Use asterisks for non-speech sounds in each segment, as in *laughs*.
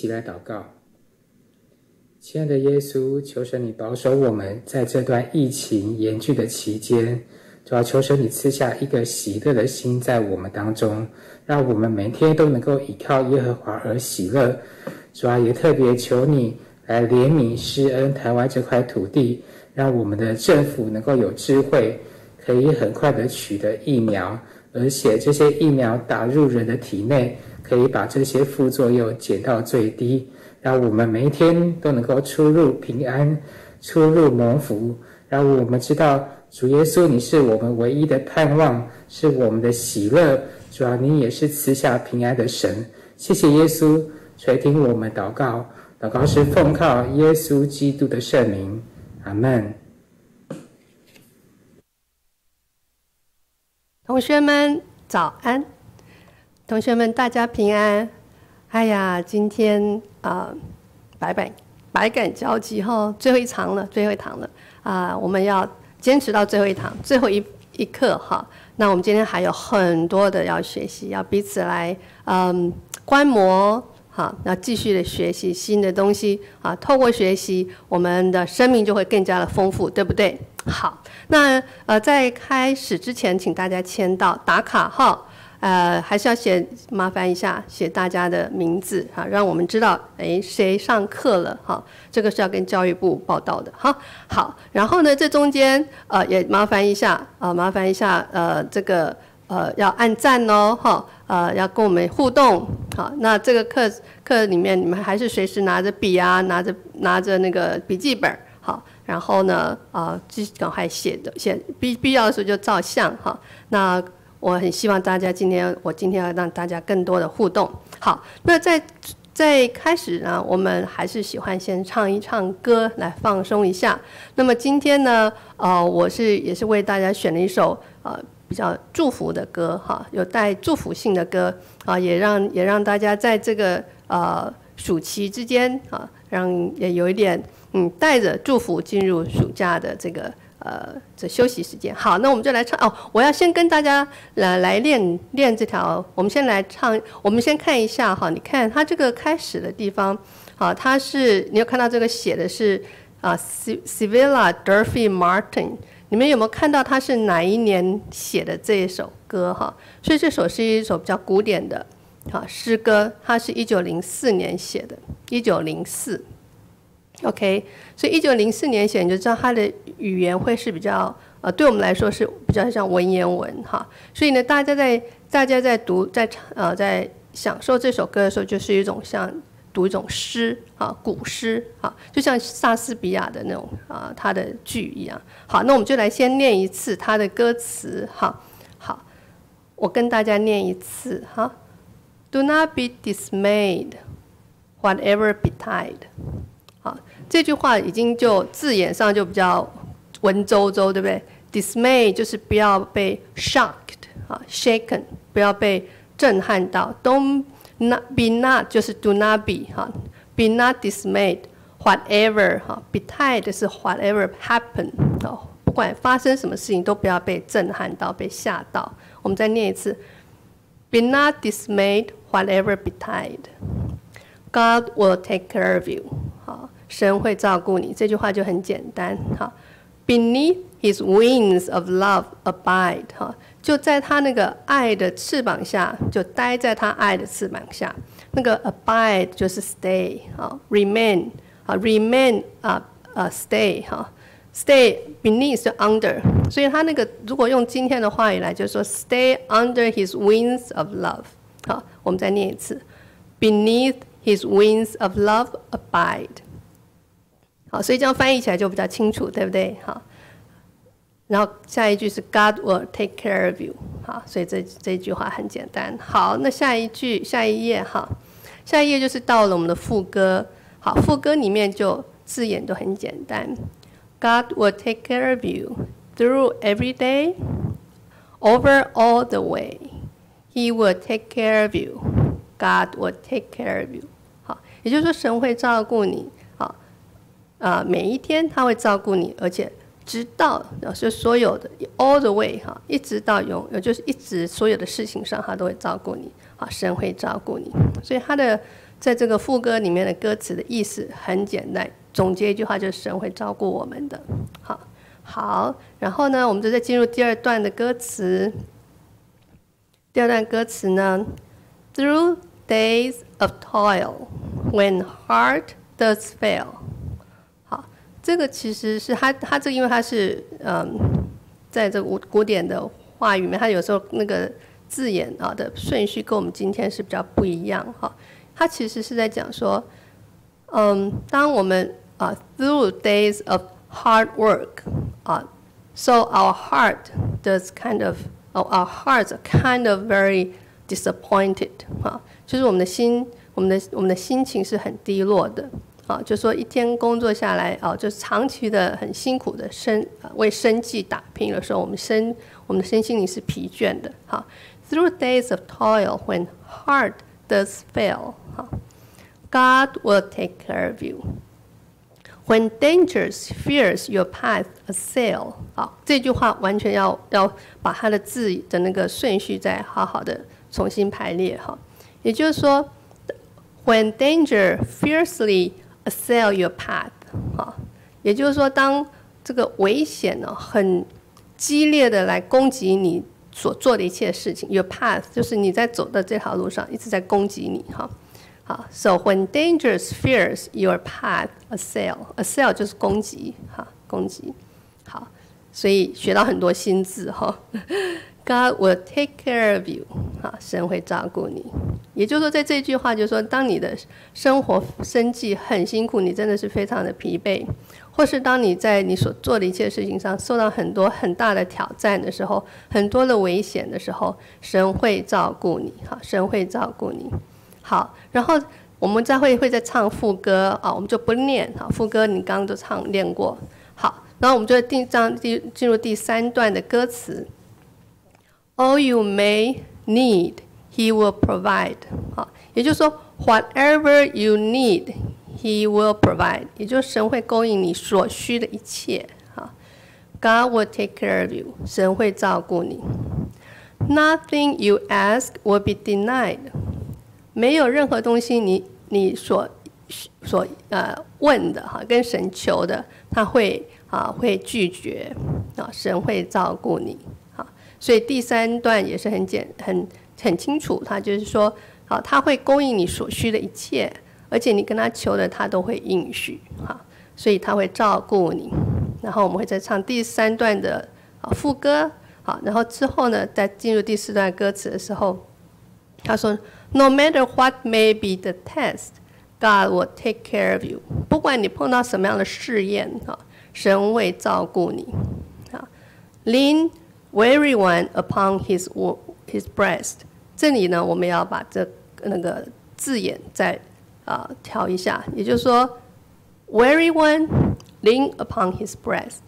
起来祷告。亲爱的耶稣，求神你保守我们在这段疫情严峻的期间，主要求神你赐下一个喜乐的心在我们当中，让我们每天都能够依靠耶和华而喜乐。主要也特别求你来怜悯施恩台湾这块土地，让我们的政府能够有智慧，可以很快的取得疫苗，而且这些疫苗打入人的体内。可以把这些副作用减到最低，让我们每一天都能够出入平安，出入蒙福。让我们知道主耶稣，你是我们唯一的盼望，是我们的喜乐。主要你也是赐下平安的神。谢谢耶稣垂听我们祷告，祷告是奉靠耶稣基督的圣名。阿门。同学们早安。同学们，大家平安！哎呀，今天啊，百百百感交集哈，最后一堂了，最后一堂了啊！我们要坚持到最后一堂，最后一一课哈。那我们今天还有很多的要学习，要彼此来嗯观摩哈，要继续的学习新的东西啊。透过学习，我们的生命就会更加的丰富，对不对？好，那呃，在开始之前，请大家签到打卡哈。呃，还是要写，麻烦一下写大家的名字哈，让我们知道，哎，谁上课了哈？这个是要跟教育部报道的哈。好，然后呢，这中间呃也麻烦一下啊，麻烦一下呃这个呃要按赞哦哈，呃要跟我们互动好。那这个课课里面你们还是随时拿着笔啊，拿着拿着那个笔记本好，然后呢啊，就赶快写的写必必要的时候就照相哈。那我很希望大家今天，我今天要让大家更多的互动。好，那在在开始呢，我们还是喜欢先唱一唱歌来放松一下。那么今天呢，呃，我是也是为大家选了一首呃比较祝福的歌哈，有带祝福性的歌啊，也让也让大家在这个呃暑期之间啊，让也有一点嗯带着祝福进入暑假的这个。呃，这休息时间好，那我们就来唱哦。我要先跟大家来来练练这条。我们先来唱，我们先看一下哈。你看它这个开始的地方，好，它是你有看到这个写的是啊，Sevilla Durfee Martin。你们有没有看到它是哪一年写的这一首歌哈？所以这首是一首比较古典的啊诗歌，它是一九零四年写的，一九零四。OK，所以一九零四年写，你就知道它的语言会是比较呃，对我们来说是比较像文言文哈。所以呢，大家在大家在读在呃在享受这首歌的时候，就是一种像读一种诗啊，古诗啊，就像莎士比亚的那种啊，他的剧一样。好，那我们就来先念一次他的歌词哈。好，我跟大家念一次哈。Do not be dismayed, whatever betide. 这句话已经就字眼上就比较文绉绉，对不对？Dismay 就是不要被 shocked 啊，shaken 不要被震撼到。Don't not be not 就是 do not be 哈，be not dismayed whatever 哈，betide 是 whatever happen 哦，不管发生什么事情都不要被震撼到，被吓到。我们再念一次，be not dismayed whatever betide。God will take care of you。好，神会照顾你。这句话就很简单。好，Beneath His wings of love abide。哈，就在他那个爱的翅膀下，就待在他爱的翅膀下。那个 abide 就是 stay。好，remain。好，remain 啊啊 stay。哈，stay beneath 是 under。所以他那个如果用今天的话语来，就是说 stay under His wings of love。好，我们再念一次，Beneath。His wings of love abide。 好，所以这样翻译起来就比较清楚，对不对？好，然后下一句是 God will take care of you。好，所以这这句话很简单。好，那下一句下一页哈，下一页就是到了我们的副歌。好，副歌里面就字眼都很简单。God will take care of you through every day, over all the way. He will take care of you. God will take care of you。好，也就是说，神会照顾你。啊，每一天他会照顾你，而且直到是所有的 all the way 哈，一直到永，也就是一直所有的事情上，他都会照顾你。好，神会照顾你。所以他的在这个副歌里面的歌词的意思很简单，总结一句话就是神会照顾我们的。好，好，然后呢，我们就再进入第二段的歌词。第二段歌词呢，Through days of toil, when heart does fail。这个其实是它，它这因为它是嗯，在这古古典的话语里面，它有时候那个字眼啊的顺序跟我们今天是比较不一样哈。它其实是在讲说，嗯，当我们啊，through days of hard work 啊，so our heart does kind of our hearts are kind of very disappointed 哈，就是我们的心，我们的我们的心情是很低落的啊，就说一天工作下来啊，就是长期的很辛苦的生为生计打拼的时候，我们身我们的身心灵是疲倦的哈。Through days of toil when heart does fail 哈 God will take care of you. When dangers, fears your path assail，好，这句话完全要要把它的字的那个顺序再好好的重新排列哈。也就是说，When danger fiercely assail your path，哈，也就是说，当这个危险呢很激烈的来攻击你所做的一切事情，your path 就是你在走的这条路上一直在攻击你哈。好，so when dangerous fears your path assail，assail 就是攻击，哈，攻击。好，所以学到很多新字哈。God will take care of you，哈，神会照顾你。也就是说，在这句话就是说，当你的生活生计很辛苦，你真的是非常的疲惫，或是当你在你所做的一切事情上受到很多很大的挑战的时候，很多的危险的时候，神会照顾你，哈，神会照顾你。好，然后我们再会会再唱副歌啊，我们就不念哈，副歌你刚刚都唱练过。好，然后我们就进章进进入第三段的歌词。All you may need, He will provide。好，也就是说，whatever you need, He will provide。也就是神会供应你所需的一切。哈，God will take care of you。神会照顾你。Nothing you ask will be denied。没有任何东西，你你所所呃问的哈，跟神求的，他会啊会拒绝啊，神会照顾你。所以第三段也是很简很很清楚，他就是说啊，他会供应你所需的一切，而且你跟他求的，他都会应许哈。所以他会照顾你。然后我们会再唱第三段的啊副歌好，然后之后呢，在进入第四段歌词的时候，他说。No matter what may be the test, God will take care of you。不管你碰到什么样的试验，哈，神会照顾你。啊，Lean weary one upon his his breast。这里呢，我们要把这那个字眼再啊调一下，也就是说，weary one lean upon his breast。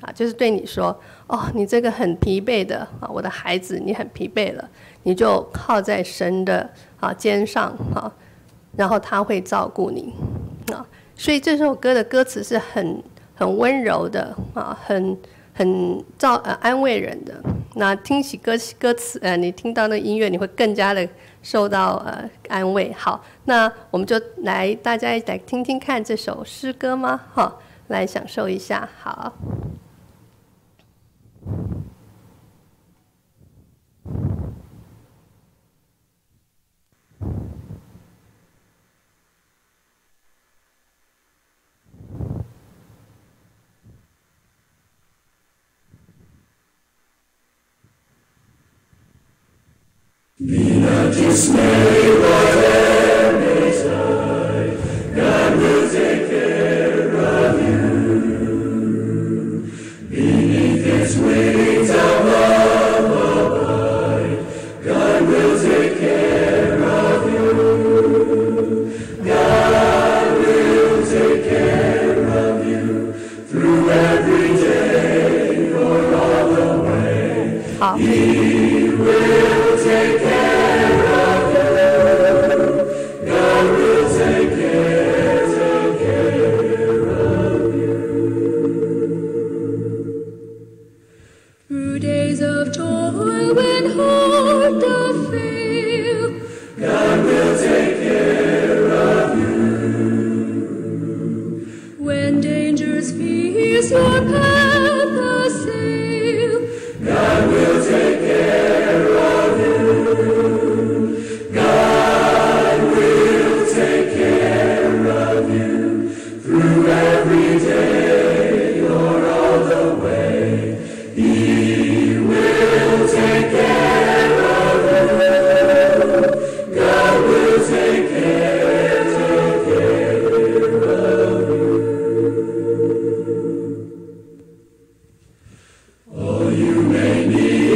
啊，就是对你说，哦，你这个很疲惫的啊，我的孩子，你很疲惫了。你就靠在神的啊肩上啊，然后他会照顾你啊。所以这首歌的歌词是很很温柔的啊，很很照呃安慰人的。那听起歌歌词呃，你听到那音乐，你会更加的受到呃安慰。好，那我们就来大家来听听看这首诗歌吗？哈，来享受一下。好。Be not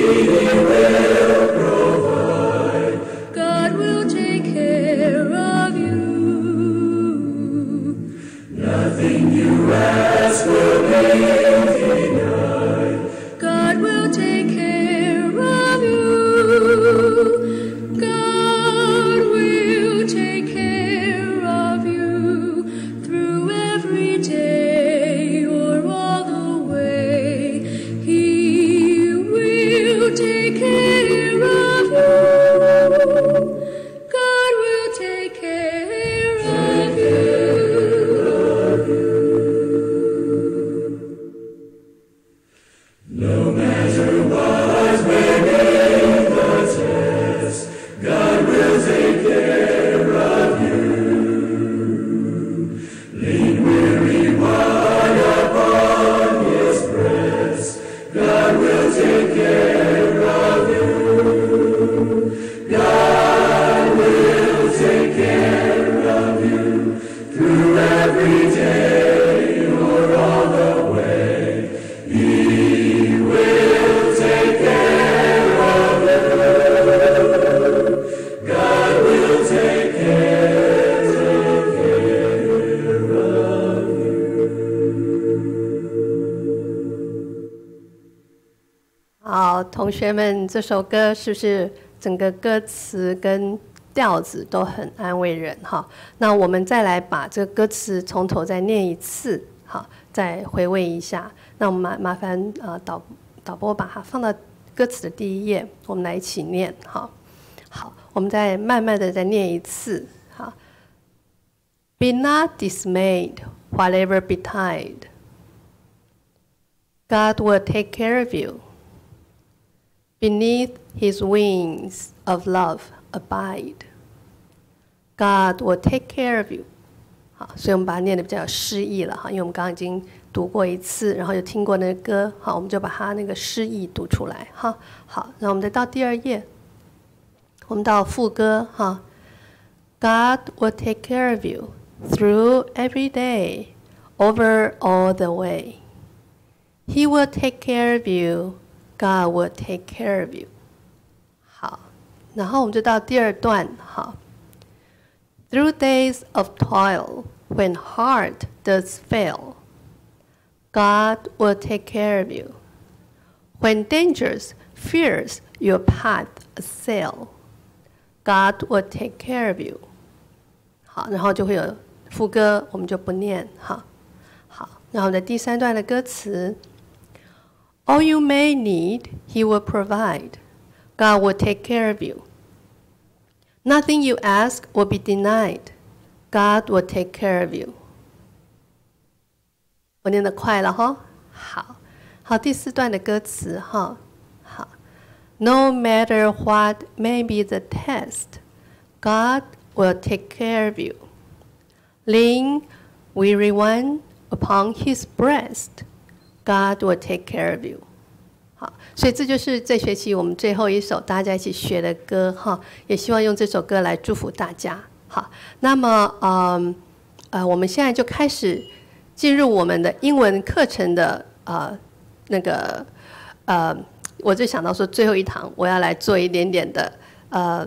need, 这首歌是不是整个歌词跟调子都很安慰人哈？那我们再来把这个歌词从头再念一次，好，再回味一下。那我们麻麻烦呃导导播把它放到歌词的第一页，我们来一起念哈。好，我们再慢慢的再念一次，哈。Be not dismayed, whatever betide. God will take care of you. Beneath his wings of love abide. God will take care of you. 好，所以我们把它念的比较有诗意了哈，因为我们刚刚已经读过一次，然后又听过那个歌，好，我们就把它那个诗意读出来哈。好，那我们再到第二页，我们到副歌哈。God will take care of you through every day, over all the way. He will take care of you. God will take care of you. 好，然后我们就到第二段，好。Through days of toil, when heart does fail, God will take care of you. When dangers, fears your path assail, God will take care of you. 好，然后就会有副歌，我们就不念哈。好，然后在第三段的歌词。 All you may need, He will provide. God will take care of you. Nothing you ask will be denied. God will take care of you. 我念的快了哈，好，好，第四段的歌词哈，好，No matter what may be the test, God will take care of you. Lean, weary one, upon His breast. God will take care of you。好，所以这就是这学期我们最后一首大家一起学的歌哈，也希望用这首歌来祝福大家。好，那么嗯呃，我们现在就开始进入我们的英文课程的呃那个呃，我就想到说最后一堂我要来做一点点的呃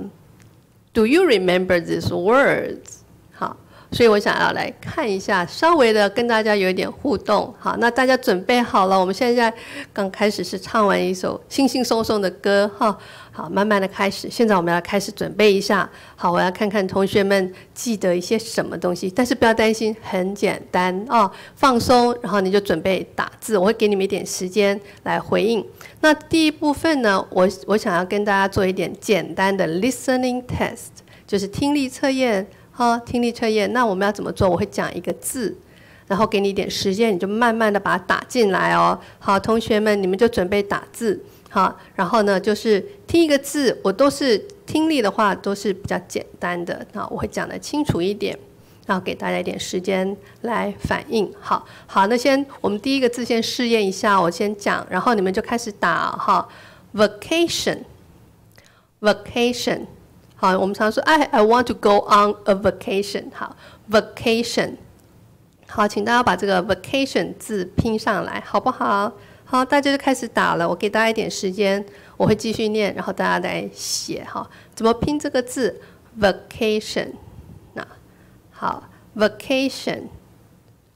，Do you remember these words？所以我想要来看一下，稍微的跟大家有一点互动。好，那大家准备好了？我们现在刚开始是唱完一首轻轻松松的歌，哈。好，慢慢的开始。现在我们要开始准备一下。好，我要看看同学们记得一些什么东西，但是不要担心，很简单哦，放松，然后你就准备打字。我会给你们一点时间来回应。那第一部分呢，我我想要跟大家做一点简单的 listening test，就是听力测验。好，听力测验，那我们要怎么做？我会讲一个字，然后给你一点时间，你就慢慢的把它打进来哦。好，同学们，你们就准备打字，好，然后呢，就是听一个字，我都是听力的话都是比较简单的，那，我会讲的清楚一点，然后给大家一点时间来反应。好，好，那先我们第一个字先试验一下，我先讲，然后你们就开始打哈，vacation，vacation。好，我们常说，哎，I want to go on a vacation。好，vacation。好，请大家把这个 vacation 字拼上来，好不好？好，大家就开始打了。我给大家一点时间，我会继续念，然后大家来写。哈，怎么拼这个字？vacation。那好，vacation。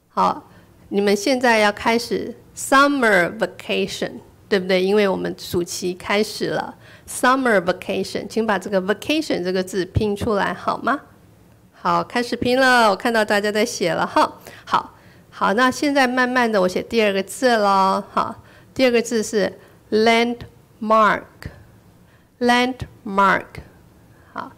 好，你们现在要开始 summer vacation，对不对？因为我们暑期开始了。Summer vacation，请把这个 vacation 这个字拼出来好吗？好，开始拼了。我看到大家在写了哈。好，好，那现在慢慢的我写第二个字喽。好，第二个字是 landmark，landmark。好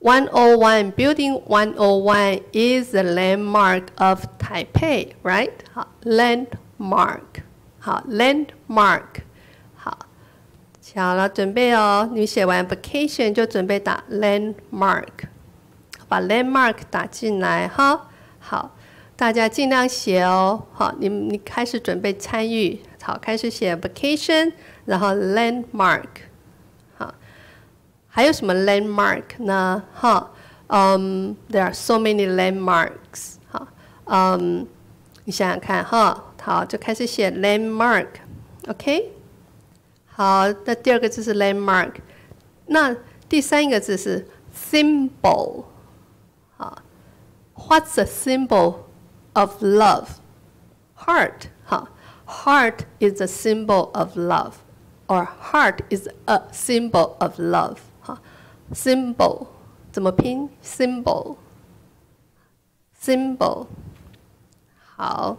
，One O One Building One O One is the landmark of Taipei，right？好，landmark。好，landmark。好了，准备哦！你写完 vacation 就准备打 landmark，把 landmark 打进来哈。好，大家尽量写哦。好，你你开始准备参与。好，开始写 vacation，然后 landmark。好，还有什么 landmark 呢？哈，嗯，there are so many landmarks。好，嗯，你想想看哈。好，就开始写 landmark，OK？好，那第二个字是 landmark，那第三个字是 symbol。好，What's the symbol of love? Heart。好，Heart is the symbol of love, or heart is a symbol of love。好，symbol 怎么拼？symbol，symbol。好。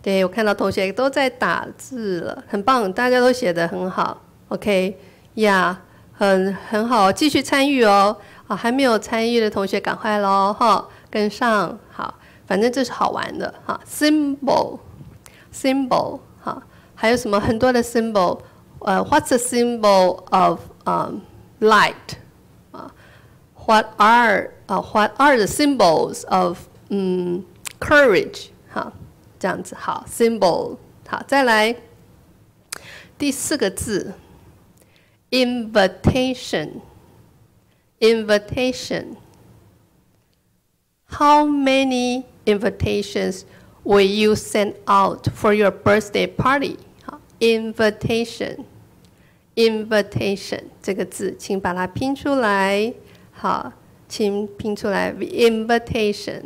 对，我看到同学都在打字了，很棒，大家都写得很好。 OK，呀，很很好，继续参与哦。啊，还没有参与的同学赶快喽，哈，跟上。好，反正这是好玩的哈。Symbol，symbol，哈，还有什么很多的 symbol？呃，What's the symbol of um light？啊，What are 啊，What are the symbols of 嗯 courage？哈。这样子好，symbol 好，再来第四个字 ，invitation，invitation。How many invitations will you send out for your birthday party？好，invitation，invitation 这个字，请把它拼出来。好，请拼出来，invitation。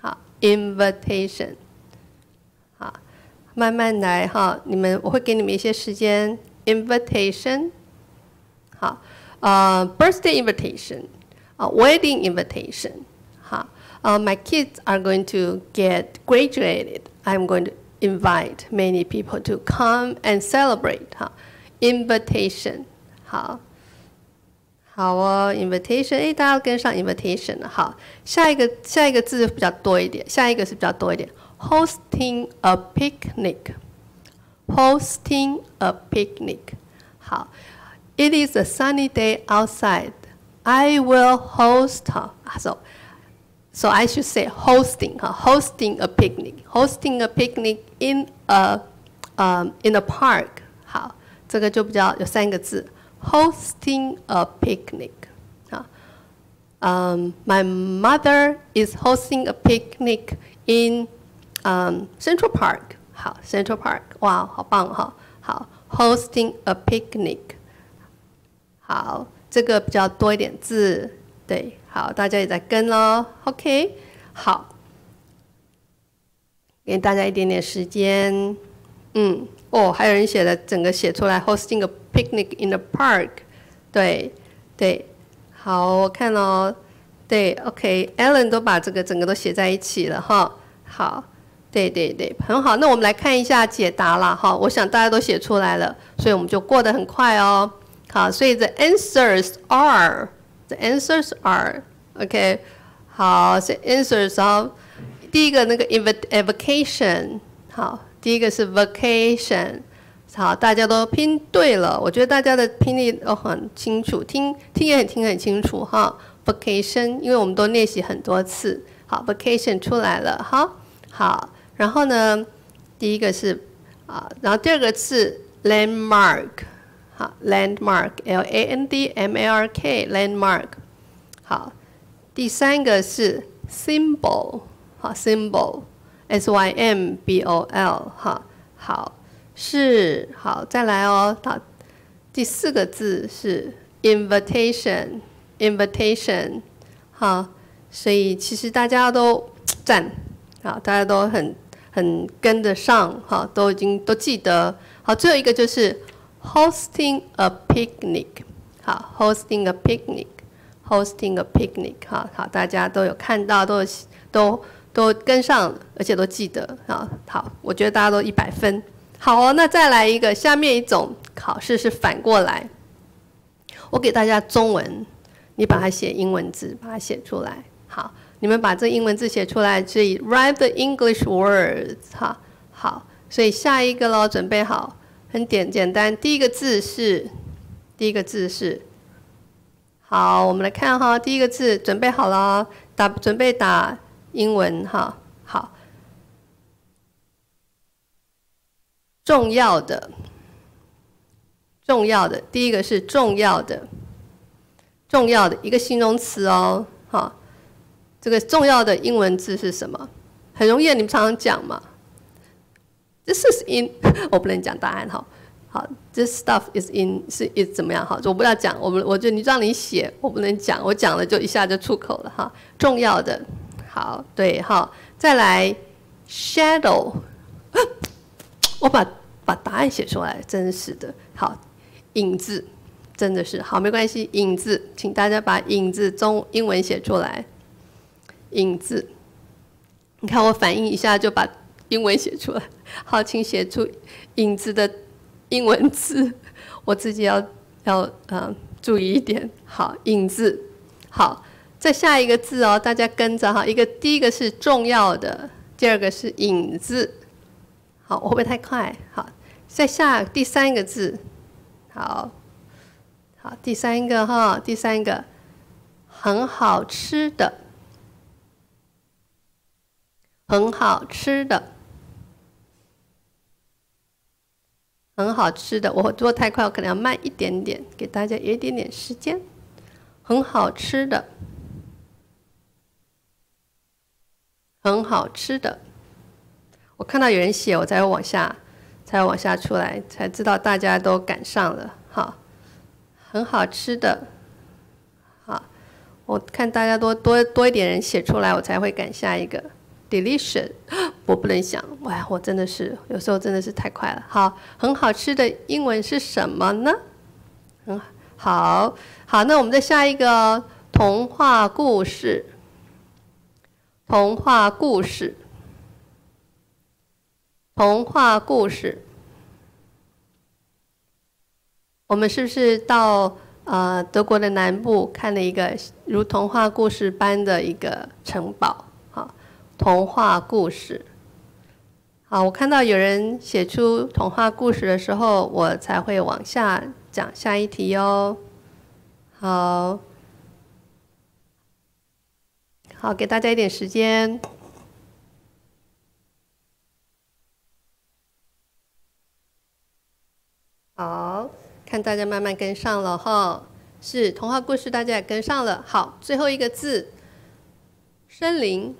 好，invitation。慢慢来哈，你们我会给你们一些时间。Invitation， 好，呃，birthday invitation，啊，wedding invitation，好，呃，my kids are going to get graduated. I'm going to invite many people to come and celebrate. 哈，invitation，好，好哦，invitation，哎，大家跟上 invitation 了。好，下一个下一个字比较多一点，下一个是比较多一点。hosting a picnic. Hosting a picnic. 好 ，It is a sunny day outside. I will host. So, so I should say hosting. Hosting a picnic. Hosting a picnic in a um, in a park. 好，这个就比较有三个字，hosting a picnic. Um, my mother is hosting a picnic in 嗯，Central Park，好，Central Park，哇，好棒哈，好，hosting a picnic， 好，这个比较多一点字，对，好，大家也在跟喽，OK，好，给大家一点点时间，嗯，哦，还有人写了整个写出来，hosting a picnic in the park，对，对，好，我看哦，对，OK，Allen 都把这个整个都写在一起了哈，好。对对对，很好。那我们来看一下解答了哈。我想大家都写出来了，所以我们就过得很快哦。好，所以 the answers are the answers are OK。好，the answers of。第一个那个 evocation，好，第一个是 vacation，好，大家都拼对了，我觉得大家的拼力都很清楚，听听也很听很清楚哈。vacation，因为我们都练习很多次，好，vacation 出来了，好，好，然后呢，第一个是啊，然后第二个是 landmark，好，landmark，l a n d m a r k，landmark，好，第三个是 symbol，好，symbol，s y m b o l，哈，好，是好，再来哦，好，第四个字是 invitation。invitation，好，所以其实大家都赞，好，大家都很很跟得上，好，都已经都记得，好，最后一个就是 hosting a picnic，好，hosting a picnic，hosting a picnic，好好，大家都有看到，都都都跟上，而且都记得，啊，好，我觉得大家都一百分，好哦，那再来一个，下面一种考试是反过来，我给大家中文。你把它写英文字，把它写出来。好，你们把这英文字写出来，所以 write the English words。哈，好，所以下一个喽，准备好，很简简单。第一个字是，第一个字是，好，我们来看哈，第一个字准备好了，打准备打英文哈，好，重要的，重要的，第一个是重要的。重要的一个形容词哦，哈，这个重要的英文字是什么？很容易，你们常常讲嘛。This is in，*laughs* 我不能讲答案哈。好，This stuff is in 是 is 怎么样哈？我不要讲，我们我就你让你写，我不能讲，我讲了就一下就出口了哈。重要的，好，对哈，再来 shadow，*laughs* 我把把答案写出来，真是的，好，影子。真的是好，没关系。影子，请大家把影子中英文写出来。影子，你看我反应一下就把英文写出来。好，请写出影子的英文字。我自己要要嗯注意一点。好，影子。好，再下一个字哦，大家跟着哈。一个第一个是重要的，第二个是影子。好，我会不会太快？好，再下第三个字。好。好，第三个哈，第三个很好吃的，很好吃的，很好吃的。我做太快，我可能要慢一点点，给大家一点点时间。很好吃的，很好吃的。我看到有人写，我才会往下，才会往下出来，才知道大家都赶上了。好。很好吃的，好，我看大家多多多一点人写出来，我才会赶下一个 delicious。*gasps* 我不能想，哇，我真的是有时候真的是太快了。好，很好吃的英文是什么呢？嗯，好好，那我们再下一个童话故事，童话故事，童话故事。我们是不是到呃德国的南部看了一个如童话故事般的一个城堡？童话故事。好，我看到有人写出童话故事的时候，我才会往下讲下一题哦。好，好，给大家一点时间。好。看大家慢慢跟上了哈，是童话故事，大家也跟上了。好，最后一个字，森林，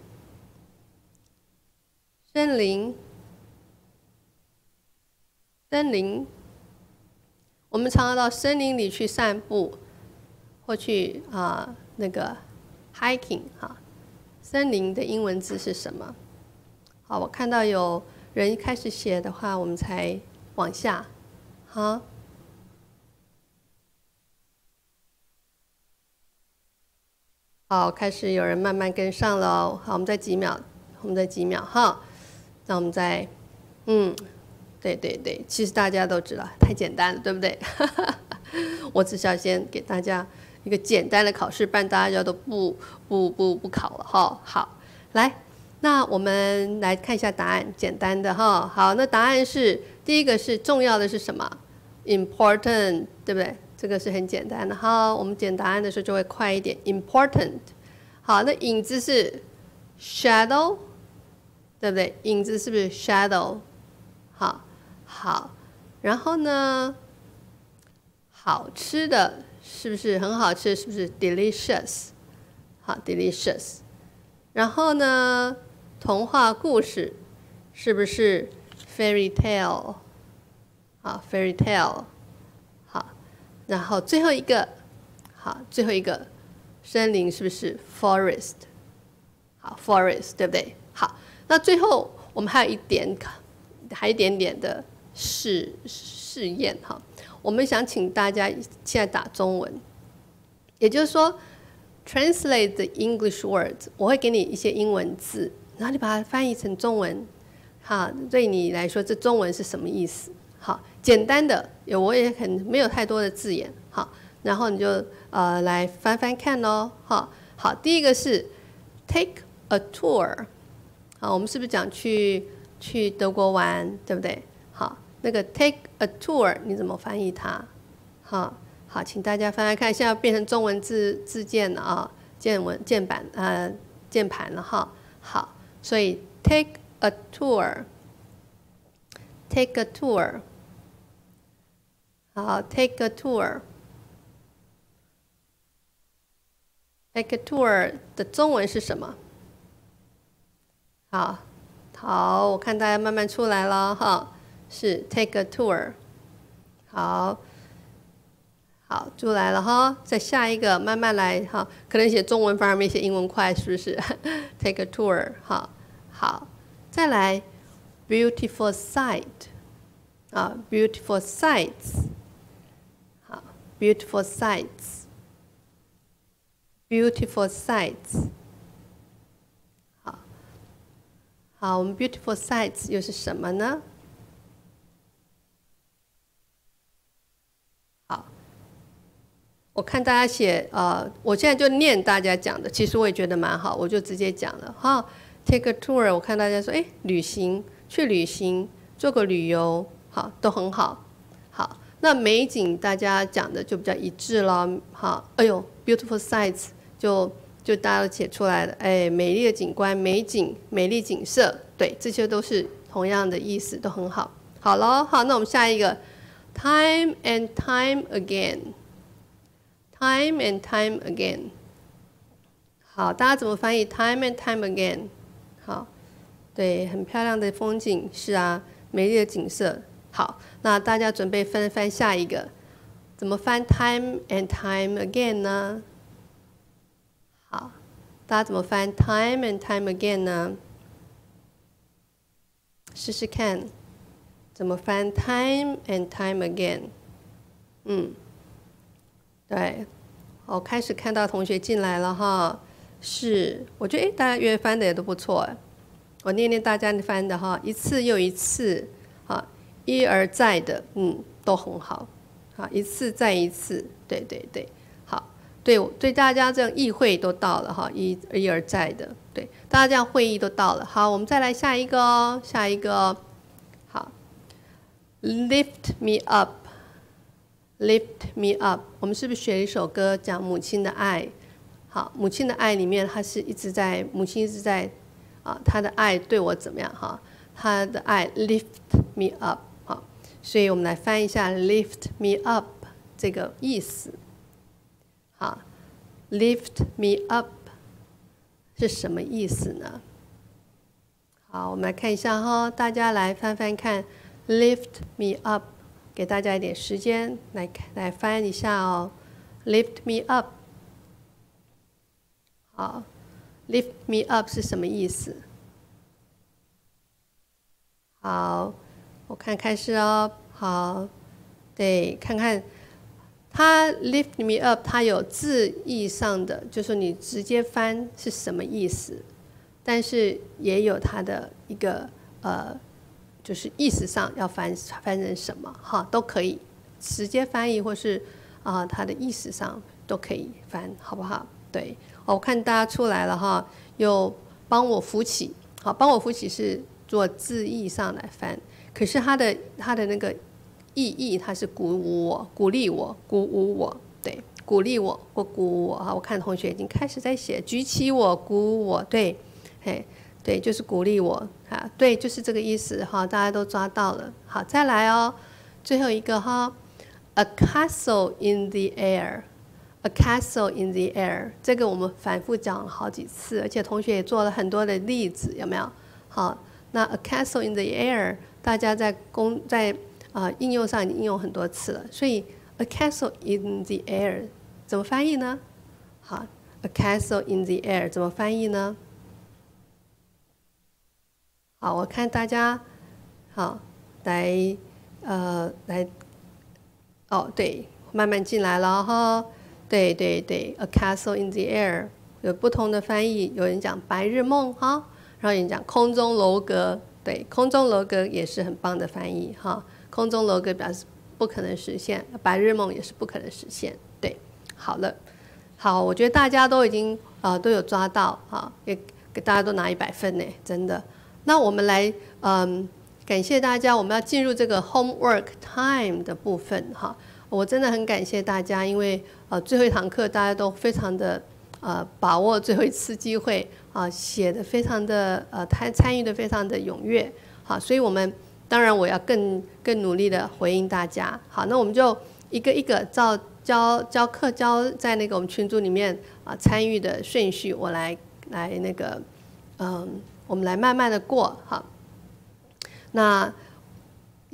森林，森林。我们常常到森林里去散步，或去啊那个 hiking 哈。森林的英文字是什么？好，我看到有人开始写的话，我们才往下，好。好，开始有人慢慢跟上了。好，我们在几秒，我们在几秒哈。那我们再，嗯，对对对，其实大家都知道，太简单了，对不对？*laughs* 我只需要先给大家一个简单的考试，不然大家就都不不不不考了哈。好，来，那我们来看一下答案，简单的哈。好，那答案是第一个是重要的是什么？important，对不对？这个是很简单的。哈，我们捡答案的时候就会快一点。important，好，那影子是 shadow，对不对？影子是不是 shadow？好，好，然后呢，好吃的是不是很好吃？是不是 delicious？好，delicious。然后呢，童话故事是不是 fairy tale？好，fairy tale。好，然后最后一个，好，最后一个森林是不是 forest？好，forest，对不对？那最后我们还有一点，还一点点的试试验哈。我们想请大家现在打中文，也就是说。Translate the English words，我会给你一些英文字，然后你把它翻译成中文，哈，对你来说这中文是什么意思？好，简单的，有我也很没有太多的字眼，好，然后你就呃来翻翻看喽，哈，好，第一个是 take a tour，啊，我们是不是讲去去德国玩，对不对？好，那个 take a tour 你怎么翻译它？好。好，请大家翻翻看，现在变成中文字字键了啊，键文键板呃键盘了哈。好，所以 take a tour，take a tour，好，take a tour，take a tour 的中文是什么？好，好，我看大家慢慢出来了哈，是 take a tour，好。好，出来了哈，再下一个，慢慢来哈，可能写中文反而没写英文快，是不是？Take a tour，好，好，再来，beautiful sight，啊，beautiful sights，好，beautiful sights，beautiful sights，好，好，我们 beautiful sights 又是什么呢？好我看大家写，呃，我现在就念大家讲的，其实我也觉得蛮好，我就直接讲了哈。Take a tour，我看大家说，哎，旅行，去旅行，做个旅游，好，都很好。好，那美景大家讲的就比较一致了，好，哎呦，beautiful sights，就就大家都写出来了，哎，美丽的景观，美景，美丽景色，对，这些都是同样的意思，都很好。好了，好，那我们下一个，time and time again。Time and time again，好，大家怎么翻译？Time and time again，好，对，很漂亮的风景，是啊，美丽的景色。好，那大家准备翻翻下一个，怎么翻 time and time again 呢？好，大家怎么翻 time and time again 呢？试试看，怎么翻 time and time again？嗯，对。我，开始看到同学进来了哈，是，我觉得诶，大家约翻的也都不错，我念念大家翻的哈，一次又一次，啊，一而再的，嗯，都很好，啊，一次再一次，对对对，对对，大家这样议会都到了哈，一一而再的，对，大家这样会议都到了，好，我们再来下一个哦，下一个，好，lift me up。Lift me up，我们是不是学一首歌讲母亲的爱？好，母亲的爱里面，她是一直在，母亲一直在，啊，她的爱对我怎么样？哈，她的爱 lift me up，好，所以我们来翻一下 lift me up 这个意思。好，lift me up 是什么意思呢？好，我们来看一下哈，大家来翻翻看，lift me up。给大家一点时间来来翻一下哦，lift me up。好，lift me up 是什么意思？好，我看开始哦。好，对，看看它 lift me up，它有字义上的，就是你直接翻是什么意思，但是也有它的一个呃。就是意思上要翻翻成什么哈都可以，直接翻译或是啊它的意思上都可以翻，好不好？对，我看大家出来了哈，有帮我扶起好，帮我扶起是做字义上来翻，可是它的它的那个意义，它是鼓舞我、鼓励我、鼓舞我，对，鼓励我或鼓舞我。哈，我看同学已经开始在写，举起我，鼓舞我，对，嘿，对，就是鼓励我，啊，对，就是这个意思。哈，大家都抓到了。好，再来哦，最后一个哈，a castle in the air。A castle in the air，这个我们反复讲了好几次，而且同学也做了很多的例子，有没有？好，那 a castle in the air，大家在公在啊应用上已经应用很多次了，所以 a castle in the air 怎么翻译呢？好，a castle in the air 怎么翻译呢？好，我看大家好来呃来哦对，慢慢进来了哈。对对对，A castle in the air 有不同的翻译，有人讲白日梦哈，然后有人讲空中楼阁，对，空中楼阁也是很棒的翻译哈。空中楼阁表示不可能实现，白日梦也是不可能实现。对，好了，好，我觉得大家都已经啊都有抓到哈，也给大家都拿一百分呢，真的。那我们来嗯，感谢大家，我们要进入这个 homework time 的部分哈。我真的很感谢大家，因为呃最后一堂课大家都非常的呃把握最后一次机会啊，写的非常的呃参参与的非常的踊跃，好，所以我们当然我要更更努力的回应大家，好，那我们就一个一个照教教课教在那个我们群组里面啊参与的顺序，我来来那个嗯，我们来慢慢的过，哈，那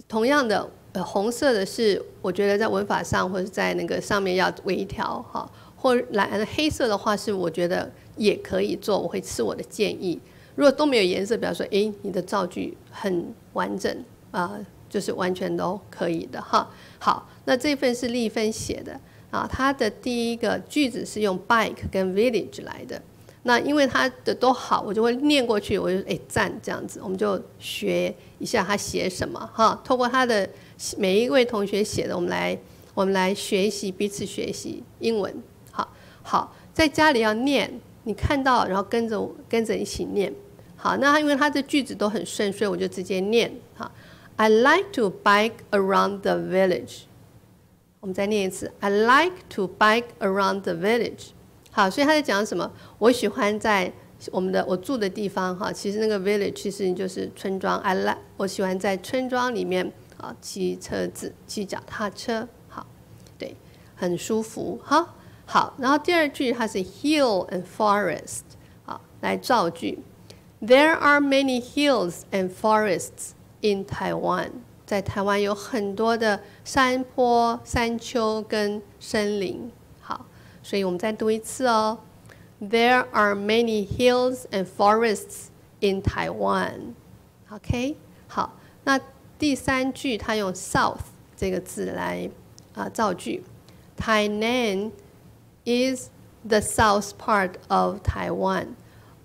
同样的。呃，红色的是我觉得在文法上或者在那个上面要微调哈，或蓝黑色的话是我觉得也可以做，我会是我的建议。如果都没有颜色，比方说，哎，你的造句很完整啊，就是完全都可以的哈。好，那这份是丽芬写的啊，它的第一个句子是用 bike 跟 village 来的。那因为他的都好，我就会念过去，我就哎赞这样子，我们就学一下他写什么哈。透过他的每一位同学写的，我们来我们来学习彼此学习英文。好，好，在家里要念，你看到然后跟着跟着一起念。好，那因为他的句子都很顺，所以我就直接念。好，I like to bike around the village。我们再念一次，I like to bike around the village。好，所以他在讲什么？我喜欢在我们的我住的地方哈，其实那个 village 其实就是村庄。I like 我喜欢在村庄里面啊骑车子、骑脚踏车，好，对，很舒服。好，好，然后第二句它是 hill and forest，好，来造句。There are many hills and forests in Taiwan，在台湾有很多的山坡、山丘跟森林。所以我们再读一次哦。There are many hills and forests in Taiwan. OK，好，那第三句它用 South 这个字来啊造句。Tainan is the south part of Taiwan。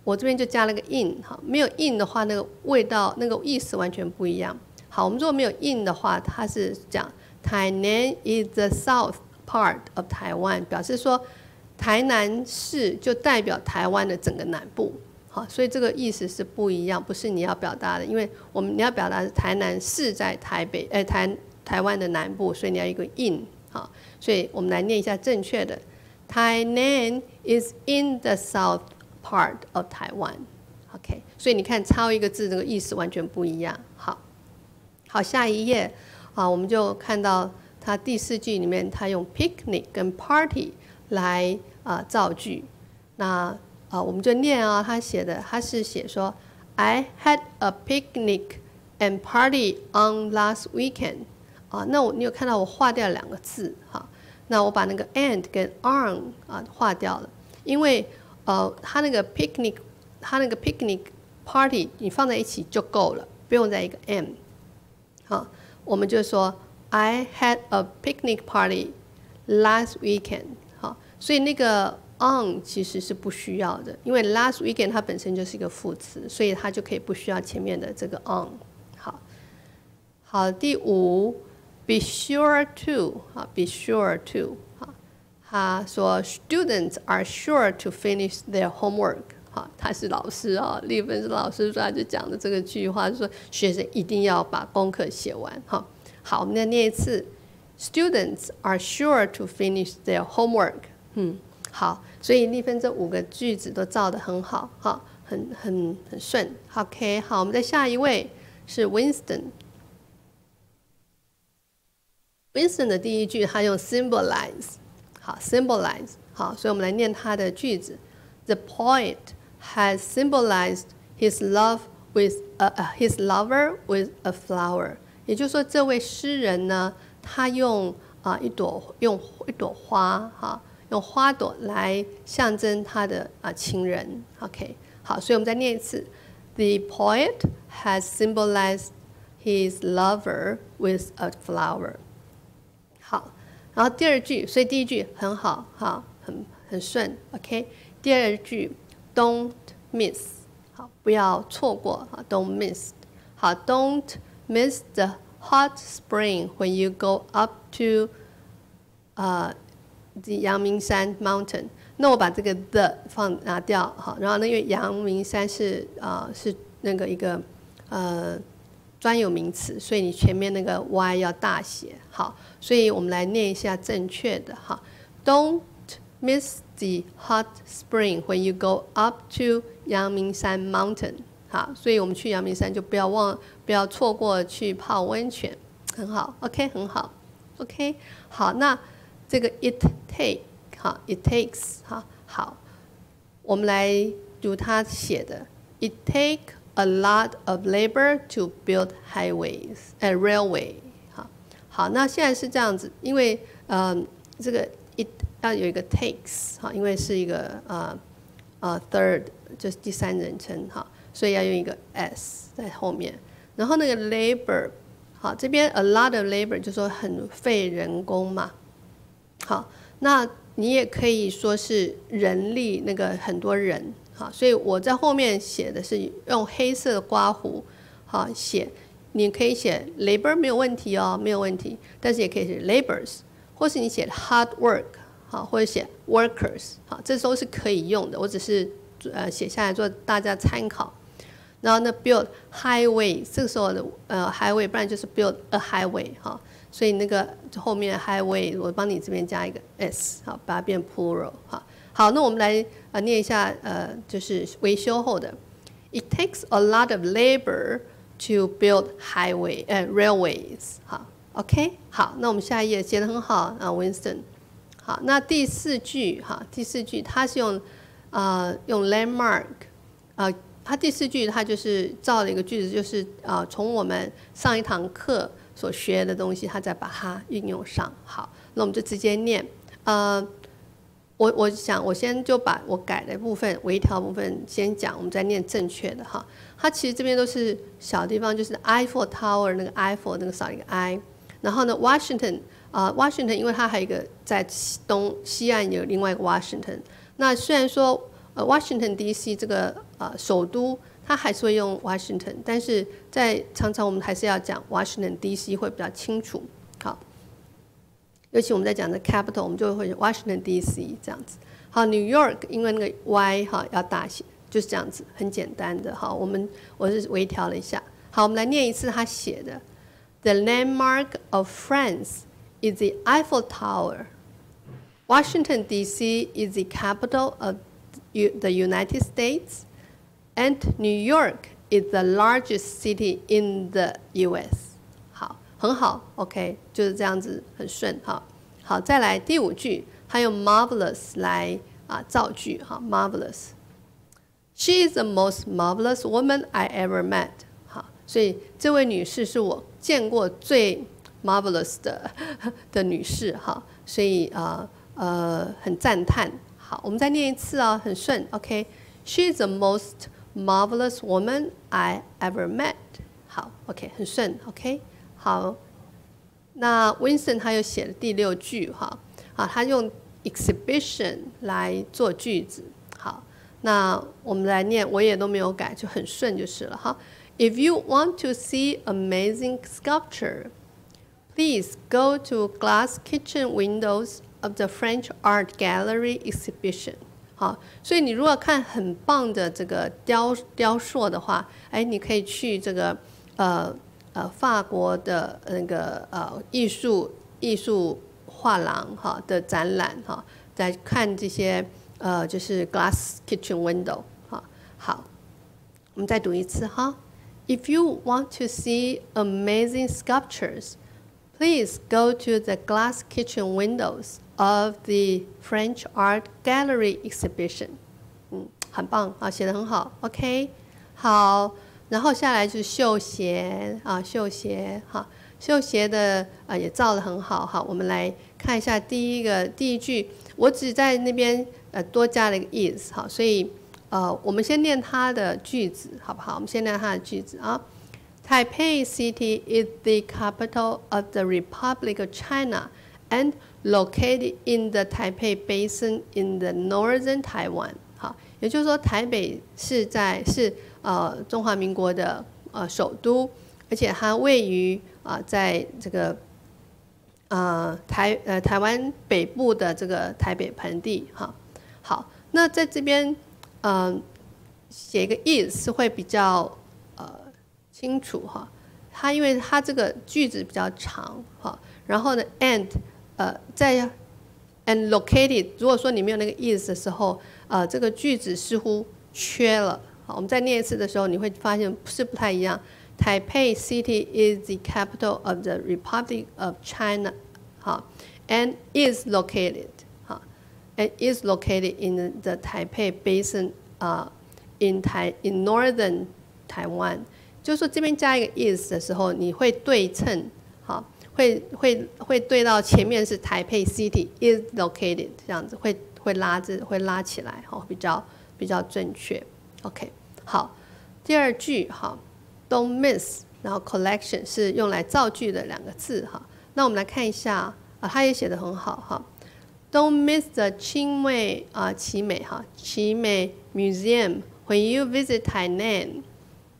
我这边就加了个 in 哈，没有 in 的话，那个味道、那个意思完全不一样。好，我们如果没有 in 的话，它是讲 Tainan is the south。Part of Taiwan 表示说，台南市就代表台湾的整个南部，好，所以这个意思是不一样，不是你要表达的，因为我们你要表达是台南市在台北，哎，台台湾的南部，所以你要一个 in，好，所以我们来念一下正确的，Tainan is in the south part of Taiwan，OK，所以你看抄一个字，这个意思完全不一样，好，好，下一页，啊，我们就看到。它第四句里面，它用 picnic 跟 party 来啊造句。那啊，我们就念啊，他写的，他是写说，I had a picnic and party on last weekend。啊，那我你有看到我划掉两个字哈？那我把那个 and 跟 on 啊划掉了，因为呃，它那个 picnic，它那个 picnic party 你放在一起就够了，不用再一个 and。好，我们就说。I had a picnic party last weekend。好，所以那个 on 其实是不需要的，因为 last weekend 它本身就是一个副词，所以它就可以不需要前面的这个 on。好，好，第五，be sure to，好，be sure to，好，他说 students are sure to finish their homework。好，他是老师哦，丽芬是老师，所以他就讲的这个句话，说学生一定要把功课写完哈。好，我们再念一次，Students are sure to finish their homework。嗯，好，所以丽芬这五个句子都造的很好，哈，很很很顺。OK，好，我们再下一位是 Winston。Winston 的第一句，他用 symbolize，好，symbolize，好，所以我们来念他的句子。The poet has symbolized his love with a, uh, his lover with a flower。也就是说，这位诗人呢，他用啊一朵用一朵花，哈，用花朵来象征他的啊情人。OK，好，所以我们再念一次。The poet has symbolized his lover with a flower。 然后第二句，所以第一句很好，哈，很很顺，OK。第二句，Don't miss，好，不要错过，哈，Don't miss，好，Don't miss the hot spring when you go up to，呃，the 阳明山 mountain。那我把这个 the 放拿掉，好，然后呢，因为阳明山是啊是那个一个呃。专有名词，所以你前面那个 y 要大写。好，所以我们来念一下正确的哈。Don't miss the hot spring when you go up to 阳明山 mountain。好，所以我们去阳明山就不要忘，不要错过去泡温泉。很好，OK，很好，OK。好，那这个 it take 哈，it takes 哈，好，我们来读他写的，it take。A lot of labor to build highways and railway。好，好，那现在是这样子，因为呃，这个 it 要有一个 takes 哈，因为是一个呃呃 third 就是第三人称哈，所以要用一个 s 在后面。然后那个 labor 好，这边 a lot of labor 就说很费人工嘛。好，那你也可以说是人力那个很多人。好，所以我在后面写的是用黑色的刮胡，好写，你可以写 labor 没有问题哦，没有问题，但是也可以写 labors，或是你写 hard work，好，或者写 workers，好，这都是可以用的，我只是呃写下来做大家参考。然后呢，build highway，这个时候的呃 highway，不然就是 build a highway，哈，所以那个后面 highway，我帮你这边加一个 s，好，把它变 plural，哈。好，那我们来呃念一下呃，就是维修后的。It takes a lot of labor to build highway 呃 railways。好，OK，好，那我们下一页写的很好啊，Winston。好，那第四句哈，第四句它是用啊用 landmark 啊，它第四句它就是造了一个句子，就是啊从我们上一堂课所学的东西，它再把它运用上。好，那我们就直接念呃。我我想，我先就把我改的部分、微调部分先讲，我们再念正确的哈。它其实这边都是小地方，就是 Eiffel Tower 那个 Eiffel 那个少一个 I，然后呢，Washington 啊，Washington 因为它还有一个在东西岸有另外一个 Washington。那虽然说呃 Washington D.C. 这个呃首都，它还是会用 Washington，但是在常常我们还是要讲 Washington D.C. 会比较清楚。好。尤其我们在讲的 capital，我们就会 Washington D.C. 这样子。好，New York 因为那个 Y 哈要大写，就是这样子，很简单的哈。我们我是微调了一下。好，我们来念一次他写的：The landmark of France is the Eiffel Tower. Washington D.C. is the capital of the United States, and New York is the largest city in the U.S. 很好，OK，就是这样子，很顺哈。好，再来第五句，还用 marvelous 来啊造句哈，marvelous。She is the most marvelous woman I ever met。好，所以这位女士是我见过最 marvelous 的的女士哈，所以啊呃很赞叹。好，我们再念一次啊，很顺，OK。She is the most marvelous woman I ever met。好，OK，很顺，OK。好，那 Winston 他又写了第六句哈，啊，他用 exhibition 来做句子。好，那我们来念，我也都没有改，就很顺就是了哈。If you want to see amazing sculpture, please go to glass kitchen windows of the French Art Gallery exhibition. 好，所以你如果看很棒的这个雕雕塑的话，哎，你可以去这个呃呃法国的那个呃艺术艺术画廊哈的展览哈，在看这些呃就是 glass kitchen window 哈。好，我们再读一次哈。If you want to see amazing sculptures, please go to the glass kitchen windows of the French Art Gallery exhibition. 嗯，很棒啊，写的很好。OK，好，然后下来就是绣鞋啊，绣鞋哈，绣鞋的啊也造的很好哈。我们来看一下第一个第一句，我只在那边呃多加了一个 is 哈，所以。呃，我们先念它的句子，好不好？我们先念它的句子啊。Taipei City is the capital of the Republic of China and located in the Taipei Basin in the northern Taiwan。好，也就是说，台北是在是呃中华民国的呃首都，而且它位于啊在这个呃台呃台湾北部的这个台北盆地。哈，好，那在这边。嗯，写一个 is 是会比较呃清楚哈。它因为它这个句子比较长哈，然后呢，and 呃在 and located，如果说你没有那个 is 的时候，呃这个句子似乎缺了。好，我们再念一次的时候，你会发现是不太一样。Taipei City is the capital of the Republic of China，好，and is located 好。and is located in the Taipei Basin, uh, in Tai in northern Taiwan。就是说这边加一个 is 的时候，你会对称，好，会会会对到前面是台北 City is located 这样子，会会拉着会拉起来，好，比较比较正确。OK，好，第二句哈，Don't miss，然后 collection 是用来造句的两个字哈。那我们来看一下啊，他也写的很好哈。Don't miss the 清美啊，奇美哈，奇美 Museum when you visit Tainan,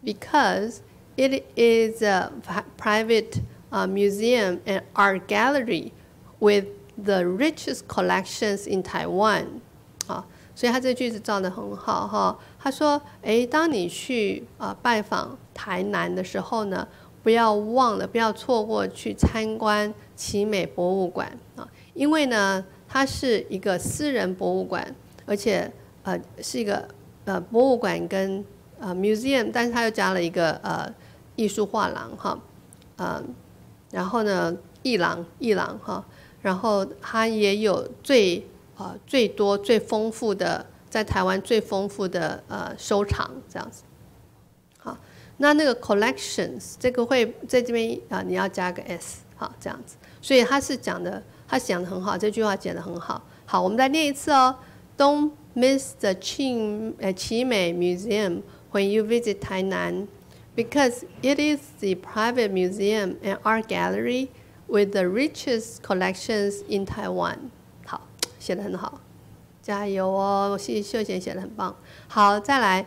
because it is a private uh, museum and art gallery with the richest collections in Taiwan. 啊，所以他这句子造的很好哈。 他说，诶，当你去啊拜访台南的时候呢，不要忘了，不要错过去参观奇美博物馆啊，因为呢。它是一个私人博物馆，而且呃是一个呃博物馆跟呃 museum，但是它又加了一个呃艺术画廊哈，嗯，然后呢艺廊艺廊哈，然后它也有最呃最多最丰富的在台湾最丰富的呃收藏这样子，好，那那个 collections 这个会在这边啊你要加个 s 好这样子，所以他是讲的。他讲的很好，这句话讲的很好。好，我们再念一次哦。Don't miss the Qing 呃奇美 Museum when you visit Tainan, because it is the private museum and art gallery with the richest collections in Taiwan。好，写的很好，加油哦！谢谢秀贤写的很棒。好，再来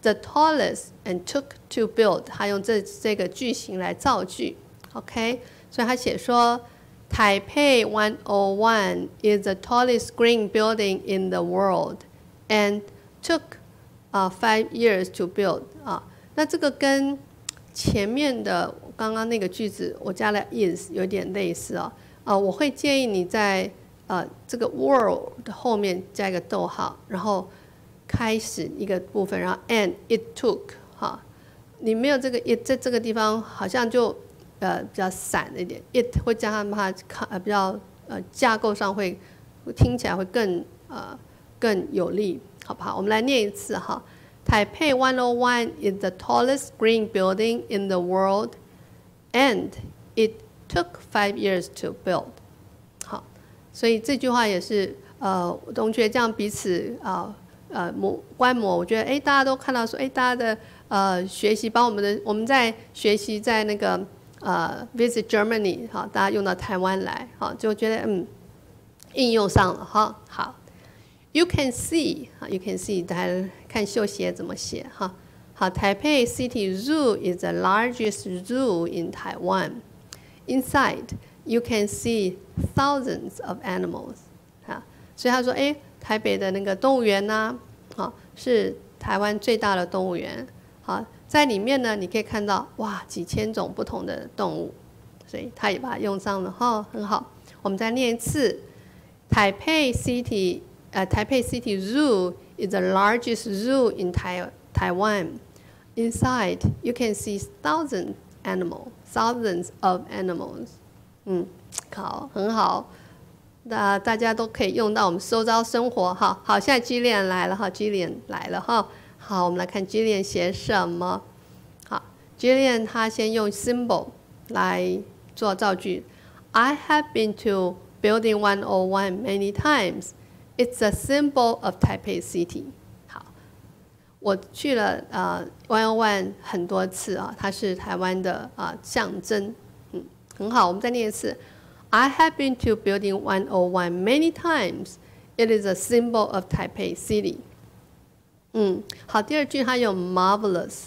，the tallest and took to build，他用这这个句型来造句。OK，所以他写说。Taipei 101 is the tallest green building in the world and took uh, five years to build 啊。那这个跟前面的刚刚那个句子我加了 is 有点类似哦啊。我会建议你在呃这个 world 后面加一个逗号，然后开始一个部分，然后 and it took 哈。你没有这个 it 在这个地方好像就。呃，比较散一点，it 会加上它看呃比较呃架构上会听起来会更呃更有力，好不好？我们来念一次哈。Taipei 101 is the tallest green building in the world, and it took five years to build。所以这句话也是呃同学这样彼此啊呃模观摩，我觉得哎大家都看到说哎大家的呃学习，把我们的我们在学习在那个。呃，visit Germany，好，大家用到台湾来，好，就觉得嗯，应用上了哈。好，You can see，啊，You can see，大家看秀鞋怎么写哈。好，Taipei City Zoo is the largest zoo in Taiwan. Inside, you can see thousands of animals. 啊，所以他说，哎，台北的那个动物园呐、好、是台湾最大的动物园。好，在里面呢，你可以看到哇几千种不同的动物，所以他也把它用上了哈、很好。我们再念一次，台北 City，呃，台北 City Zoo is the largest zoo in Tai Taiwan. Inside, you can see thousands animals, thousands of animals. 嗯，好，很好。那大家都可以用到我们收招生活哈。好，现在 Gillian 来了哈，Gillian 来了哈。好，我们来看 Gillian 写什么。好，Gillian 他先用 symbol 来做造句。I have been to Building 101 many times. It's a symbol of Taipei City. 好，我去了呃101很多次啊，它是台湾的啊、象征。嗯，很好，我们再念一次。I have been to Building 101 many times. It is a symbol of Taipei City. 嗯，好，第二句它有 marvelous，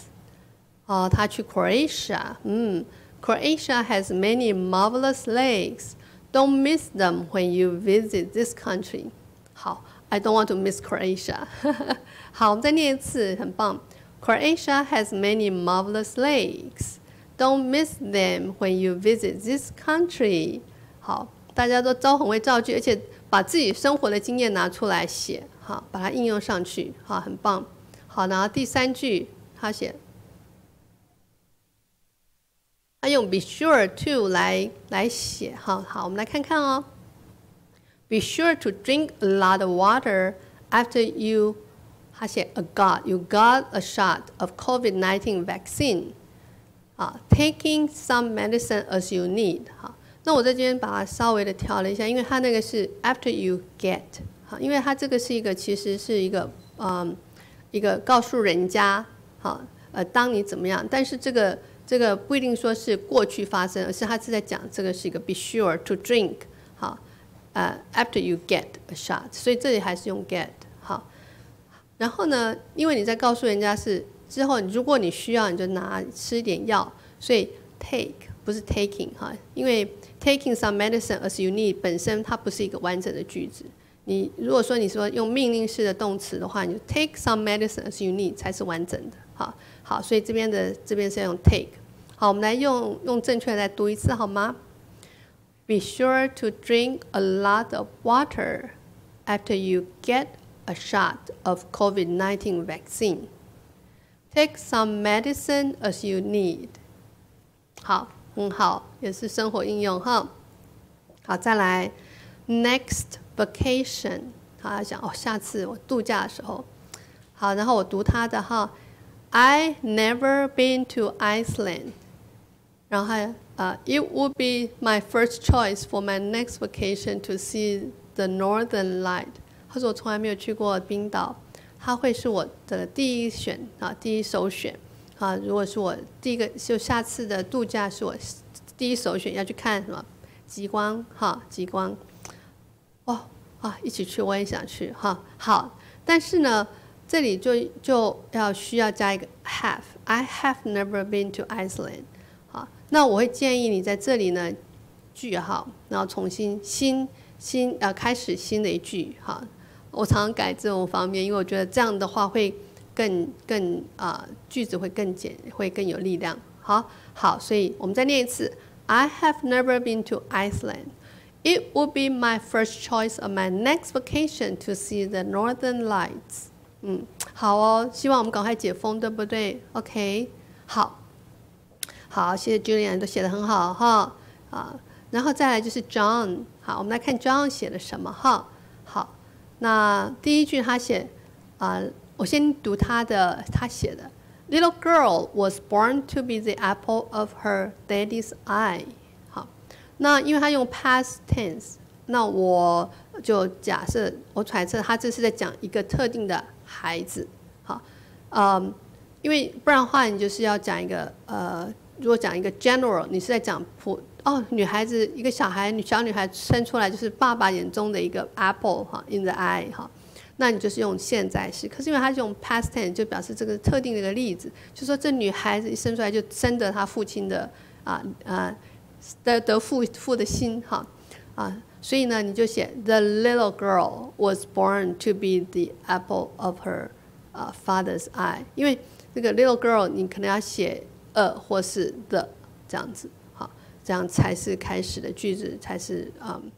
哦，他去 Croatia，嗯，Croatia has many marvelous lakes. Don't miss them when you visit this country. 好，I don't want to miss Croatia *laughs* 。好，我们再念一次，很棒。Croatia has many marvelous lakes. Don't miss them when you visit this country. 好，大家都都很会造句，而且把自己生活的经验拿出来写，好，把它应用上去，好，很棒。好，然后第三句他写，他用 be sure to 来来写，哈，好，我们来看看哦。Be sure to drink a lot of water after you 他写 a got you got a shot of COVID-19 vaccine 啊，taking some medicine as you need 好，那我在这边把它稍微的调了一下，因为它那个是 after you get 好，因为它这个是一个其实是一个嗯一个告诉人家好呃当你怎么样，但是这个这个不一定说是过去发生，而是他是在讲这个是一个 be sure to drink 好呃 after you get a shot，所以这里还是用 get 好。然后呢，因为你在告诉人家是之后，如果你需要，你就拿吃一点药，所以 take 不是 taking 哈，因为 taking some medicine as you need 本身它不是一个完整的句子。你如果说你说用命令式的动词的话，你就 take some medicine as you need 才是完整的。好，好，所以这边的这边是要用 take。好，我们来用用正确的来读一次好吗？Be sure to drink a lot of water after you get a shot of COVID-19 vaccine. Take some medicine as you need. 好，很好，也是生活应用哈。好，再来，next vacation。好，他想哦，下次我度假的时候，好，然后我读他的哈，I never been to Iceland。然后还呃，It would be my first choice for my next vacation to see the Northern Light。他说我从来没有去过冰岛， 它会是我的第一选啊，第一首选啊。如果是我第一个，就下次的度假是我第一首选，要去看什么极光哈，极光。哦啊，一起去，我也想去哈。好，但是呢，这里就就要需要加一个 have。I have never been to Iceland。好，那我会建议你在这里呢句号，然后重新新新呃开始新的一句哈。我常常改这种方面，因为我觉得这样的话会更更啊、句子会更简，会更有力量。好，好，所以我们再念一次。I have never been to Iceland. It would be my first choice on my next vacation to see the Northern Lights. 嗯，好哦，希望我们赶快解封，对不对？OK，好，好，谢谢 Julian 都写得很好哈啊，然后再来就是 John，好，我们来看 John 写的什么哈。那第一句他写啊、我先读他的，他写的 Little girl was born to be the apple of her daddy's eye。好，那因为他用 past tense，那我就假设我揣测他这是在讲一个特定的孩子。好，嗯，因为不然的话，你就是要讲一个呃，如果讲一个 general，你是在讲普哦，女孩子一个小孩女小女孩生出来就是爸爸眼中的一个 apple 哈，in the eye 哈，那你就是用现在式。可是因为它是用 past tense，就表示这个特定的一个例子，就说这女孩子一生出来就深得她父亲的啊啊得得父父的心哈。啊，所以呢，你就写 The little girl was born to be the apple of her 啊、father's eye，因为这个 little girl 你可能要写 a 或是 the 这样子，这样才是开始的句子，才是嗯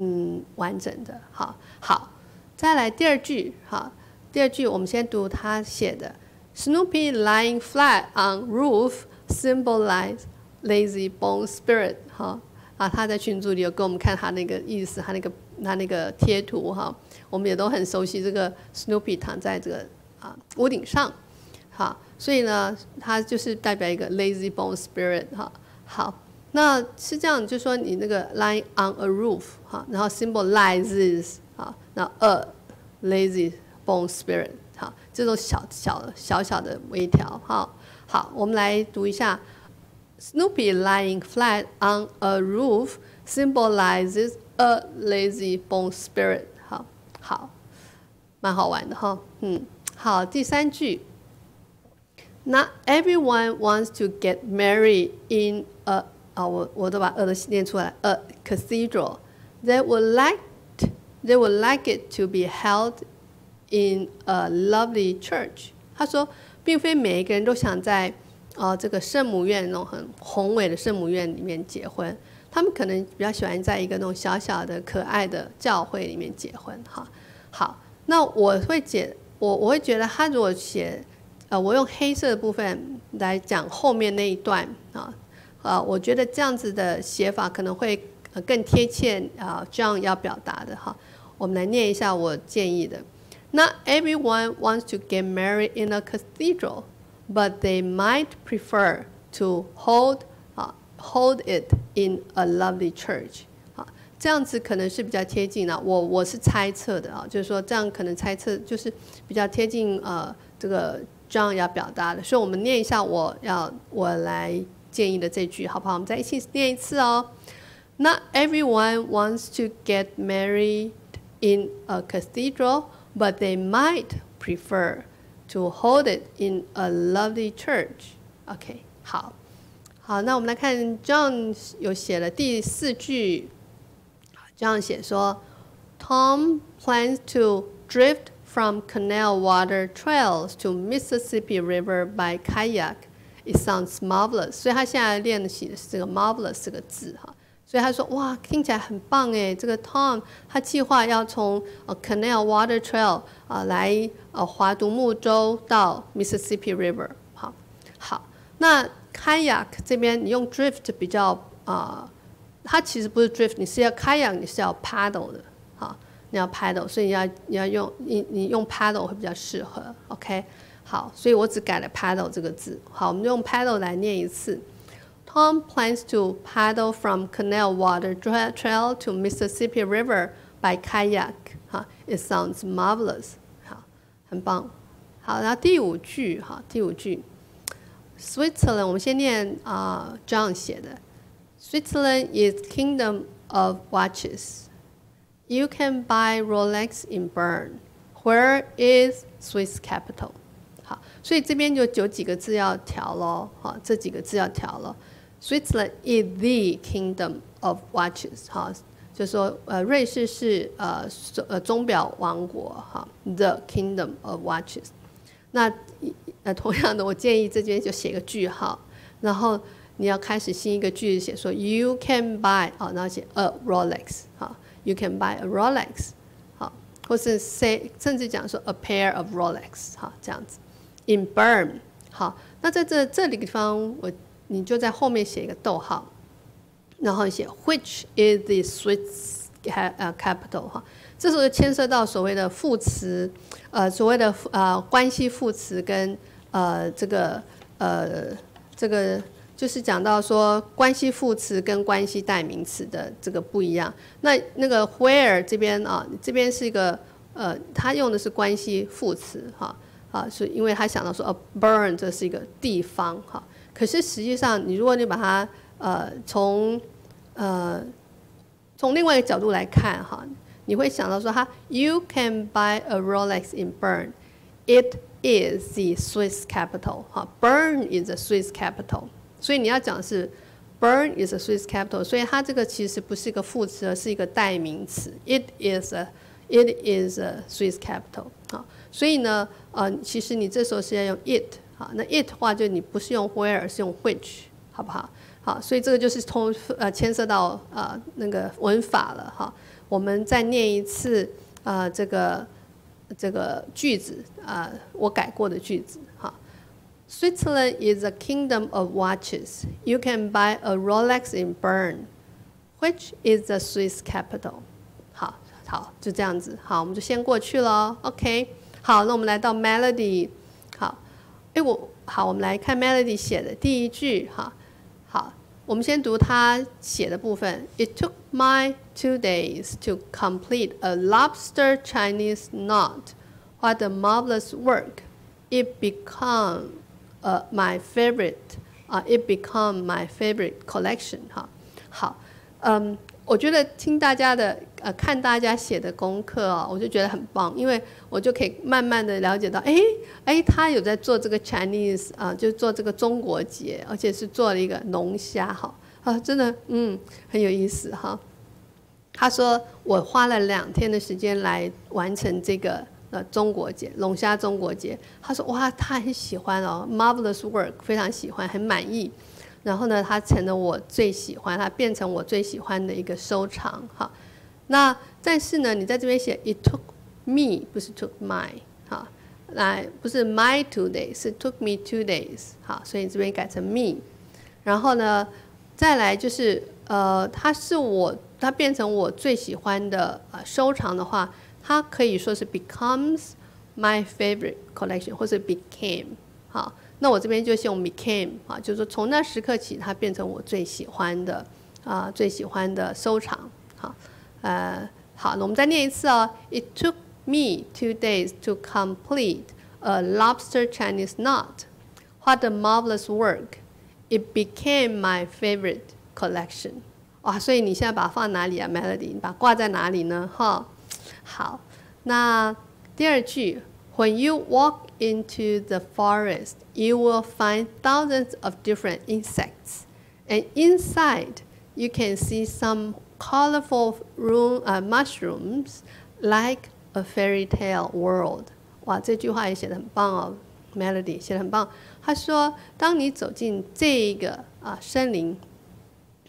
嗯完整的。好，好，再来第二句，好，第二句我们先读他写的，Snoopy lying flat on roof symbolize lazy bone spirit，哈。啊，他在群组里有给我们看他那个意思，他那个他那个贴图哈，我们也都很熟悉这个 Snoopy 躺在这个啊屋顶上，好，所以呢，它就是代表一个 lazy bone spirit 哈。好，那是这样，就说你那个 lying on a roof 哈，然后 symbolizes 啊，那 a lazy bone spirit 好，这种小小小小的微调哈。好，我们来读一下。Snoopy lying flat on a roof symbolizes a lazy bone spirit。好，好，蛮好玩的哈。嗯，好，第三句。Not everyone wants to get married in a 啊，我我都把 a 的念出来。A cathedral. They would like they would like it to be held in a lovely church。他说，并非每一个人都想在啊，这个圣母院那种很宏伟的圣母院里面结婚，他们可能比较喜欢在一个那种小小的可爱的教会里面结婚。哈，好，那我会解我我会觉得他如果写，呃，我用黑色的部分来讲后面那一段啊，呃，我觉得这样子的写法可能会更贴切啊，这样要表达的哈。我们来念一下我建议的：Not everyone wants to get married in a cathedral. but they might prefer to hold 啊 hold it in a lovely church 啊，这样子可能是比较贴近的。我我是猜测的啊，就是说这样可能猜测就是比较贴近呃这个这样要表达的。所以我们念一下我要我来建议的这句好不好？我们再一起念一次哦。Not everyone wants to get married in a cathedral, but they might prefer to hold it in a lovely church. OK，好，好，那我们来看 John 有写了第四句，这样写说，Tom plans to drift from canal water trails to Mississippi River by kayak. It sounds marvelous. 所以他现在练习的是这个 marvelous 这个字哈。所以他说：“哇，听起来很棒哎！这个 Tom 他计划要从呃 Canal Water Trail 啊来呃划独木舟到 Mississippi River。好，好，那 Kayak 这边你用 drift 比较啊，它其实不是 drift，你是要 Kayak 你是要 paddle 的，哈，你要 paddle，所以你要你要用你你用 paddle 会比较适合。OK，好，所以我只改了 paddle 这个字。好，我们用 paddle 来念一次。” Tom plans to paddle from Canal Water Trail to Mississippi River by kayak. 哈，It sounds marvelous. 好，很棒。好，然后第五句哈，第五句，Switzerland，我们先念啊、uh,，John 写的，Switzerland is kingdom of watches. You can buy Rolex in Bern. Where is Swiss capital? 所以这边就有几个字要调喽，好，这几个字要调了。Switzerland is the kingdom of watches，哈，就说呃，瑞士是呃呃钟表王国，哈，the kingdom of watches。那呃同样的，我建议这边就写个句号，然后你要开始新一个句子，写说 You can buy，好，然后写 a Rolex，好，You can buy a Rolex，好，或是 say 甚至讲说 a pair of Rolex，好，这样子。In Bern，好，那在这这里地方我。你就在后面写一个逗号，然后写 Which is the Swiss capital？哈，这时候牵涉到所谓的副词，呃，所谓的呃关系副词跟呃这个呃这个就是讲到说关系副词跟关系代名词的这个不一样。那那个 Where 这边啊，这边是一个呃，他用的是关系副词哈，啊是因为他想到说 a burn 这是一个地方哈。可是实际上，你如果你把它呃从呃从另外一个角度来看哈，你会想到说哈，You can buy a Rolex in Bern. It is the Swiss capital. 哈，Bern is the Swiss capital. 所以你要讲的是 Bern is a Swiss capital，所以它这个其实不是一个副词，而是一个代名词。It is a it is a Swiss capital。所以呢，呃，其实你这时候是要用 it。好，那 it 的话就你不是用 where，而是用 which，好不好？好，所以这个就是通呃牵涉到呃那个文法了哈。我们再念一次呃这个这个句子啊、呃，我改过的句子哈。Switzerland is a kingdom of watches. You can buy a Rolex in Bern, which is the Swiss capital. 好，好，就这样子。好，我们就先过去了。OK，好，那我们来到 Melody。好，哎，我好，我们来看 Melody 写的第一句。哈，好，我们先读他写的部分。It took my two days to complete a lobster Chinese knot. What a marvelous work! It became 呃、uh,，my favorite 啊、uh,，it become my favorite collection 哈。好，嗯， 我觉得听大家的呃，看大家写的功课哦，我就觉得很棒，因为我就可以慢慢的了解到，哎哎，他有在做这个 Chinese 啊、呃，就做这个中国节，而且是做了一个龙虾哈啊，真的嗯很有意思哈。他说我花了两天的时间来完成这个。呃，中国节龙虾中国节，他说哇，他很喜欢哦，marvelous work，非常喜欢，很满意。然后呢，它成了我最喜欢，它变成我最喜欢的一个收藏哈。那但是呢，你在这边写 it took me，不是 took my 哈，来不是 my two days，是 took me two days 好，所以这边改成 me。然后呢，再来就是呃，它是我，它变成我最喜欢的呃收藏的话。它可以说是 becomes my favorite collection，或者 became，好，那我这边就用 became 啊，就是说从那时刻起，它变成我最喜欢的啊，最喜欢的收藏，好，呃，好，那我们再念一次哦。It took me two days to complete a lobster Chinese knot. What a marvelous work! It became my favorite collection. 哇，所以你现在把它放哪里啊，Melody？你把它挂在哪里呢？哈。好，那第二句，When you walk into the forest, you will find thousands of different insects, and inside you can see some colorful room uh, mushrooms like a fairy tale world。哇，这句话也写的很棒哦，Melody 写的很棒。他说，当你走进这个啊森林，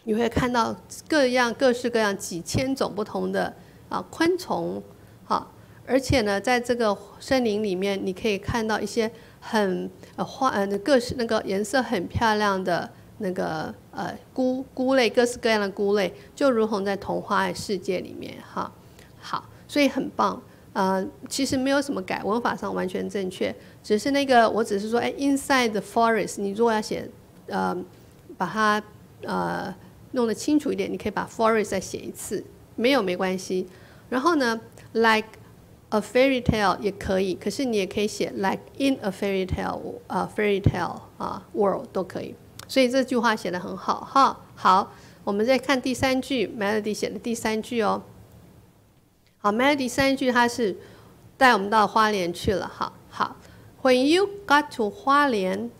你会看到各样各式各样几千种不同的。啊，昆虫，好，而且呢，在这个森林里面，你可以看到一些很呃花呃那各式那个颜色很漂亮的那个呃菇菇类，各式各样的菇类，就如同在童话世界里面哈。好，所以很棒。呃，其实没有什么改，文法上完全正确，只是那个我只是说，哎，inside the forest，你如果要写呃把它呃弄得清楚一点，你可以把 forest 再写一次。没有没关系，然后呢，like a fairy tale 也可以，可是你也可以写 like in a fairy tale 啊 fairy tale 啊 world 都可以，所以这句话写的很好哈。好，我们再看第三句，Melody 写的第三句哦。好，Melody 三句它是带我们到花莲去了哈。好，When you got to 花莲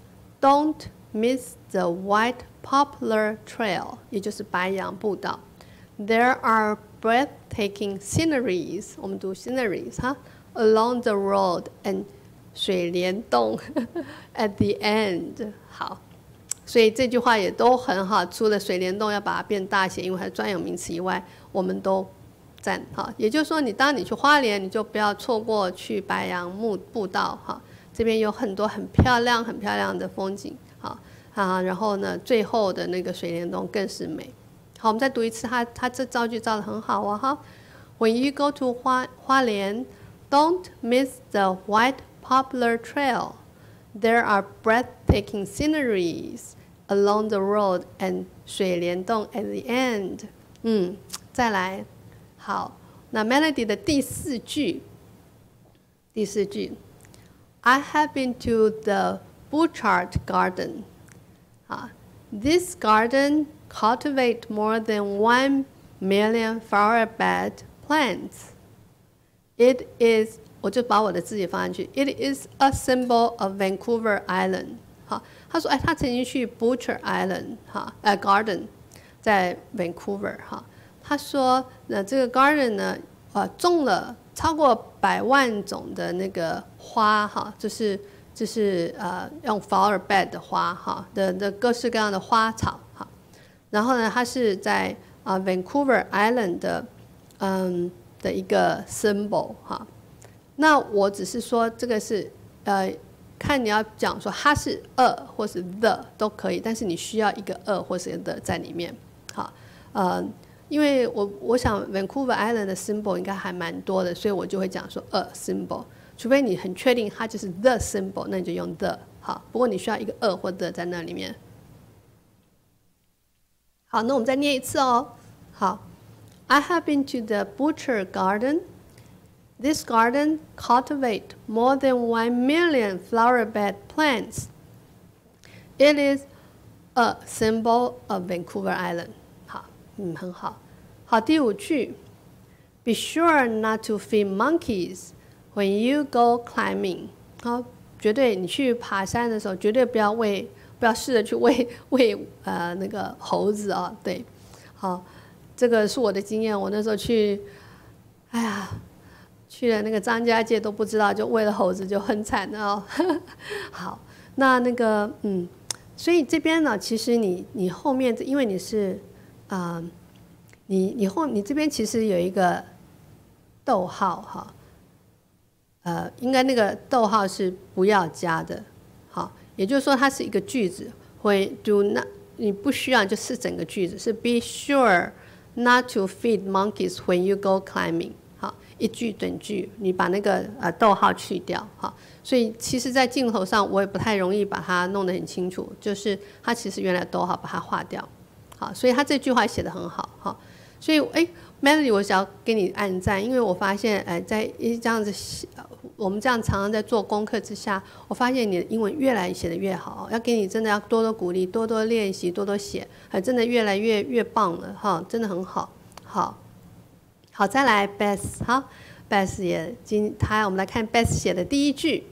，don't miss the white poplar trail，也就是白杨步道。There are breathtaking sceneries，我们读 sceneries 哈，along the road and 水帘洞 *laughs* at the end。好，所以这句话也都很好。除了水帘洞要把它变大写，因为它是专有名词以外，我们都赞哈。也就是说，你当你去花莲，你就不要错过去白杨木步道哈。这边有很多很漂亮、很漂亮的风景，好啊。然后呢，最后的那个水帘洞更是美。好，我们再读一次，他他这造句造的很好啊哈。When you go to 花花莲，don't miss the white poplar trail. There are breathtaking sceneries along the road and 水帘洞 at the end。嗯，再来，好，那 Melody 的第四句，第四句，I have been to the Bouchard Garden。啊，this garden cultivate more than one million flower bed plants. It is 我就把我的字也放进去。It is a symbol of Vancouver Island. 好，他说，哎，他曾经去 Butcher Island 哈，呃，Garden，在 Vancouver 哈，他说，那这个 Garden 呢，呃，种了超过百万种的那个花哈，就是就是呃用 flower bed 的花哈的的各式各样的花草，然后呢，它是在啊 Vancouver Island 的嗯的一个 symbol 哈。那我只是说这个是呃，看你要讲说它是 a 或是 the 都可以，但是你需要一个 a 或是 the 在里面，好，呃，因为我我想 Vancouver Island 的 symbol 应该还蛮多的，所以我就会讲说 a symbol，除非你很确定它就是 the symbol，那你就用 the 好，不过你需要一个 a 或 the 在那里面。好，那我们再念一次哦。好，I have been to the butcher garden. This garden cultivates more than one million flower bed plants. It is a symbol of Vancouver Island. 好，嗯，很好。好，第五句，Be sure not to feed monkeys when you go climbing. 好，绝对你去爬山的时候，绝对不要喂， 要试着去喂 *laughs* 喂呃那个猴子啊。对，好，这个是我的经验。我那时候去，哎呀。去了那个张家界都不知道，就喂了猴子就很惨哦。*laughs* 好，那那个嗯，所以这边呢，其实你你后面因为你是啊，你你后你这边其实有一个逗号哈，呃，应该那个逗号是不要加的，也就是说它是一个句子，会 do not 你不需要就是整个句子是 be sure not to feed monkeys when you go climbing。好一句短句，你把那个呃逗号去掉，哈，所以其实，在镜头上我也不太容易把它弄得很清楚，就是它其实原来逗号把它划掉，好，所以他这句话写得很好，哈，所以哎，Melody，我想要给你按赞，因为我发现，哎，在一这样子，我们这样常常在做功课之下，我发现你的英文越来写得越好，要给你真的要多多鼓励，多多练习，多多写，还真的越来越越棒了，哈，真的很好，好。好，再来 Beth，好，Beth 也今他我们来看 Beth 写的第一句。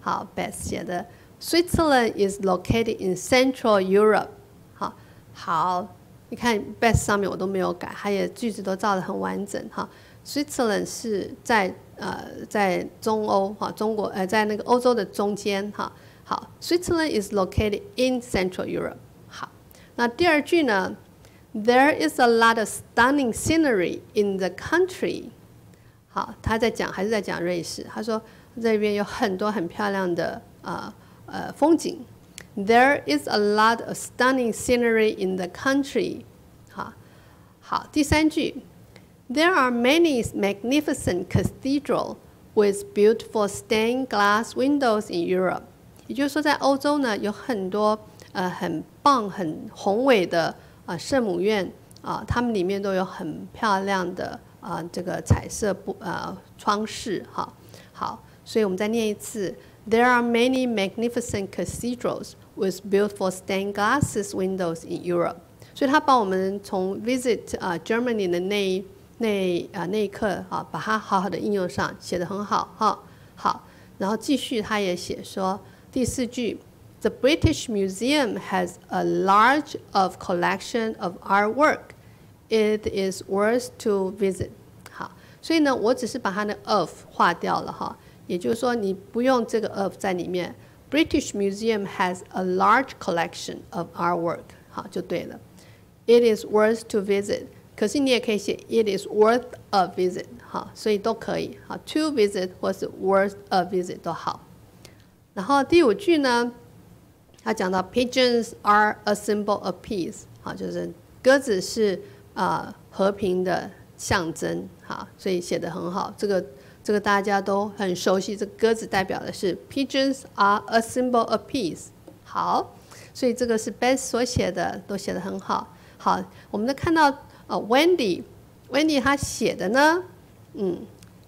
好，Beth 写的 Switzerland is located in Central Europe。好，好，你看 Beth 上面我都没有改，它也句子都造的很完整。哈，Switzerland 是在呃在中欧哈，中国呃在那个欧洲的中间哈。好，Switzerland is located in Central Europe。好，那第二句呢？There is a lot of stunning scenery in the country。好，他在讲还是在讲瑞士？他说这边有很多很漂亮的啊呃风景。There is a lot of stunning scenery in the country。好，好，第三句 ，There are many magnificent cathedrals with beautiful stained glass windows in Europe。也就是说，在欧洲呢，有很多呃很棒、很宏伟的。啊，圣母院啊，它们里面都有很漂亮的啊，这个彩色布啊窗饰哈。好，所以我们再念一次：There are many magnificent cathedrals with beautiful stained glass windows in Europe。所以他帮我们从 visit 啊 Germany 的那 那啊那一刻啊，把它好好的应用上，写的很好哈。好，然后继续，他也写说第四句。The British Museum has a large of collection of artwork. It is worth to visit. 好，所以呢，我只是把它的 of 划掉了哈，也就是说你不用这个 of 在里面。British Museum has a large collection of artwork. 好，就对了。It is worth to visit. 可是你也可以写 It is worth a visit. 好，所以都可以。好，to visit 或是 worth a visit 都好。然后第五句呢？他讲到 pigeons are a symbol of peace，好，就是鸽子是啊和平的象征，好，所以写的很好。这个这个大家都很熟悉，这鸽子代表的是 pigeons are a symbol of peace，好，所以这个是 Beth 所写的，都写的很好。好，我们再看到呃 Wendy，Wendy 他写的呢，嗯，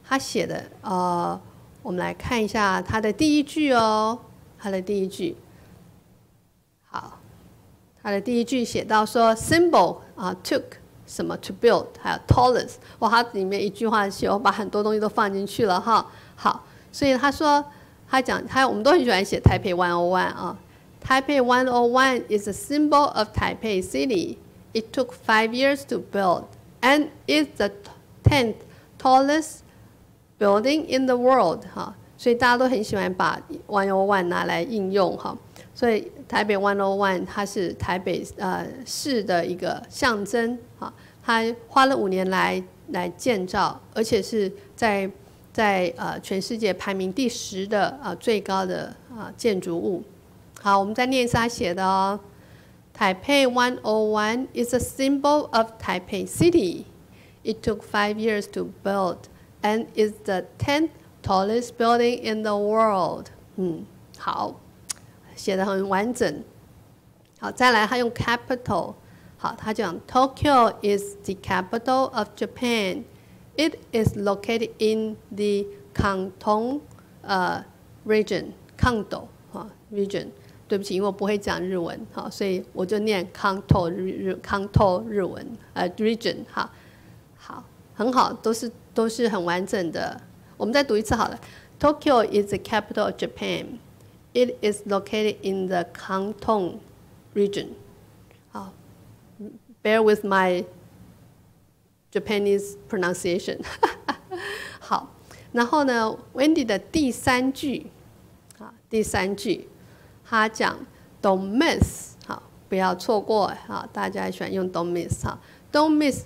他写的呃，我们来看一下他的第一句哦，他的第一句。好，他的第一句写到说，symbol 啊，took 什么 to build，还有 tallest，哇，它里面一句话写，我把很多东西都放进去了哈。好，所以他说，他讲他，我们都很喜欢写台北 one o one 啊 Taipei 101 is a symbol of Taipei City. It took five years to build and is the tenth tallest building in the world 哈，所以大家都很喜欢把 One O One 拿来应用哈。所以台北 One O One 它是台北呃市的一个象征哈，它花了五年来来建造，而且是在在呃全世界排名第十的啊最高的啊建筑物。好，我们再念一次他写的哦。Taipei 101 is a symbol of Taipei City. It took five years to build and is the 10th tallest building in the world. 嗯，好，写的很完整。好，再来，他用 capital。好，他讲 Tokyo is the capital of Japan. It is located in the Kanto 呃 region, Kanto 哈 region。 对不起，因为我不会讲日文，好，所以我就念 Kanto 日日 Kanto 日文呃 region 哈，好，很好，都是都是很完整的。我们再读一次好了。Tokyo is the capital of Japan. It is located in the Kanto region. 好，bear with my Japanese pronunciation 好，然后呢，Wendy 的第三句，啊，第三句，他讲 Don't miss，好，不要错过，好，大家喜欢用 Don't miss，哈，Don't miss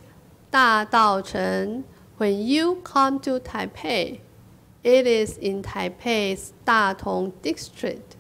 大稻城。When you come to Taipei, it is in Taipei's Datong district.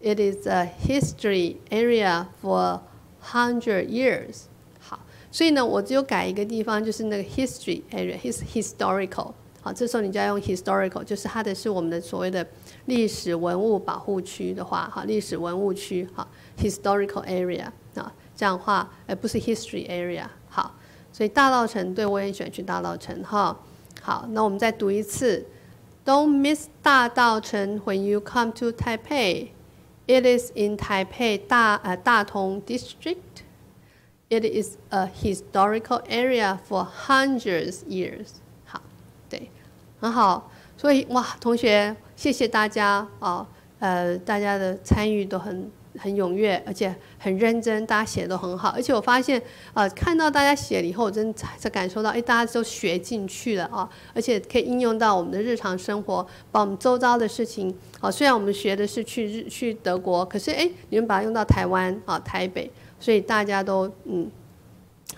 It is a history area for hundred years. 好，所以呢，我只有改一个地方，就是那个 history area，his historical。好，这时候你就要用 historical，就是它的是我们的所谓的 历史文物保护区的话，哈，历史文物区，哈，historical area 啊，这样的话，而不是 history area。好。所以大稻城，对我也喜欢去大稻城哈。好，那我们再读一次：Don't miss 大稻城 when you come to Taipei. It is in Taipei 大呃大同 district. It is a historical area for hundreds years. 好，对，很好。所以哇，同学，谢谢大家啊，呃，大家的参与都很。很踊跃，而且很认真，大家写的都很好。而且我发现，呃，看到大家写了以后，我真才感受到，哎，大家都学进去了啊！而且可以应用到我们的日常生活，把我们周遭的事情，啊，虽然我们学的是去日去德国，可是哎，你们把它用到台湾啊，台北，所以大家都嗯，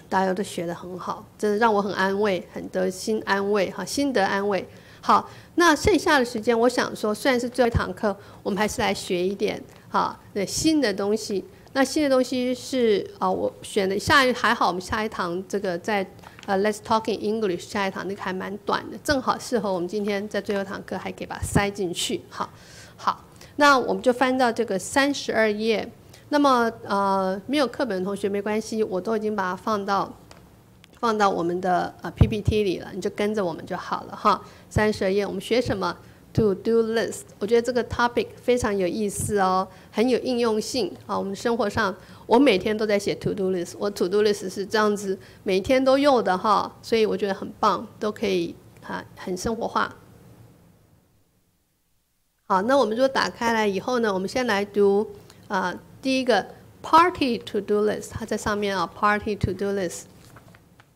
大家都学的很好，真的让我很安慰，很得心安慰哈，心得安慰。好，那剩下的时间，我想说，虽然是最后一堂课，我们还是来学一点。好，那新的东西，那新的东西是啊，我选的下一还好，我们下一堂这个在呃，Let's Talk in English 下一堂那个还蛮短的，正好适合我们今天在最后一堂课还可以把它塞进去。好，好，那我们就翻到这个三十二页。那么呃，没有课本的同学没关系，我都已经把它放到放到我们的呃 PPT 里了，你就跟着我们就好了哈。三十二页，我们学什么？To do list，我觉得这个 topic 非常有意思哦，很有应用性啊。我们生活上，我每天都在写 to do list，我 to do list 是这样子，每天都用的哈，所以我觉得很棒，都可以哈，很生活化。好，那我们如果打开来以后呢，我们先来读啊，第一个 party to do list，它在上面啊，party to do list，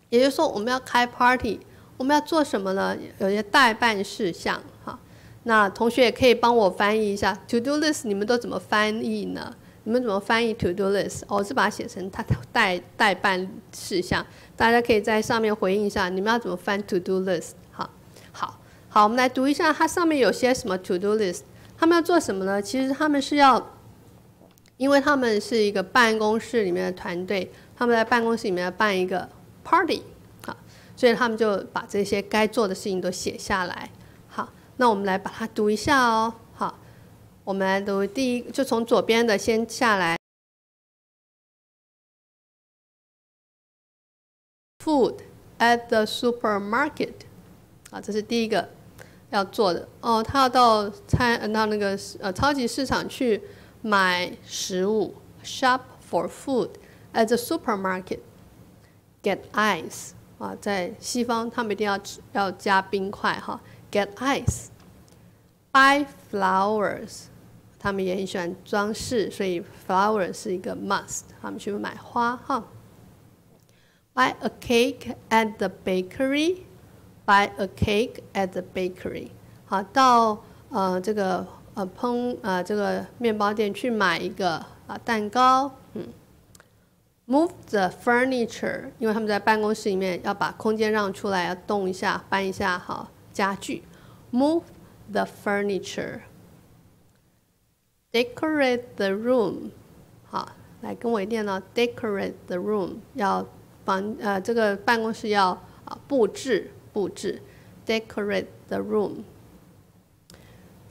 也就是说我们要开 party，我们要做什么呢？有些代办事项。哈那同学也可以帮我翻译一下 to do list，你们都怎么翻译呢？你们怎么翻译 to do list？我是把它写成它代代办事项，大家可以在上面回应一下，你们要怎么翻 to do list？好，好，好，我们来读一下它上面有些什么 to do list，他们要做什么呢？其实他们是要，因为他们是一个办公室里面的团队，他们在办公室里面要办一个 party，好，所以他们就把这些该做的事情都写下来。好那我们来把它读一下哦。好，我们来读第一，就从左边的先下来。Food at the supermarket，啊，这是第一个要做的哦。他要到餐到那个呃超级市场去买食物，shop for food at the supermarket。Get ice，啊，在西方他们一定要要加冰块哈。Get ice, buy flowers，他们也很喜欢装饰，所以 flowers 是一个 must，他们去买花哈。Buy a cake at the bakery. Buy a cake at the bakery. 好，到呃这个呃烹呃这个面包店去买一个啊蛋糕。嗯。Move the furniture，因为他们在办公室里面要把空间让出来，要动一下，搬一下好家具。Move the furniture. Decorate the room，好，来跟我一念呢。Decorate the room，要房呃这个办公室要啊布置布置。Decorate the room.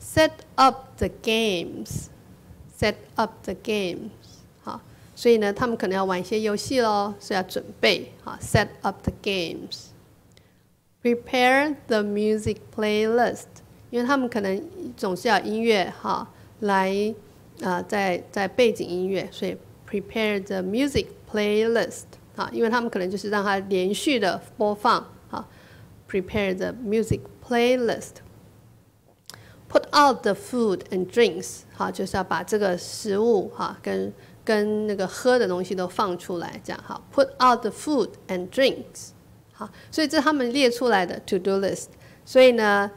Set up the games. Set up the games. 所以呢，他们可能要玩一些游戏喽，所以要准备啊。Set up the games. Prepare the music playlist. 因为他们可能总是要音乐哈来啊、在在背景音乐，所以 prepare the music playlist 啊，因为他们可能就是让它连续的播放啊，prepare the music playlist。Put out the food and drinks，哈，就是要把这个食物哈跟跟那个喝的东西都放出来，这样好。Put out the food and drinks，好，所以这他们列出来的 to do list。所以呢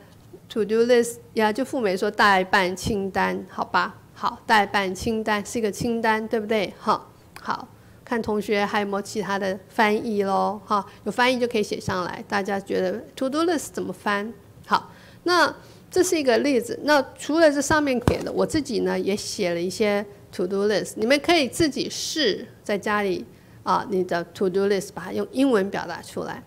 ，to do list 呀，就富美说代办清单，好吧？好，代办清单是一个清单，对不对？好，好看同学还有没有其他的翻译喽？哈，有翻译就可以写上来。大家觉得 to do list 怎么翻？好，那。这是一个例子。那除了这上面给的，我自己呢也写了一些 to do list。你们可以自己试在家里啊，你的 to do list 把它用英文表达出来。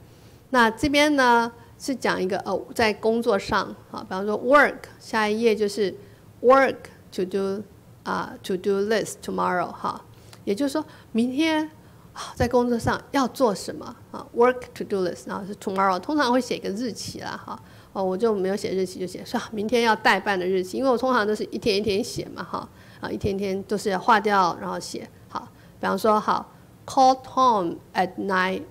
那这边呢是讲一个哦，在工作上啊，比方说 work，下一页就是 work to do 啊 to do list tomorrow 哈，也就是说明天啊在工作上要做什么啊 work to do list，然后是 tomorrow，通常会写一个日期啦哈。哦，我就没有写日期，就写是？明天要代办的日期，因为我通常都是一天一天写嘛，哈，啊，一天天都是要划掉，然后写好。比方说，好，call Tom at nine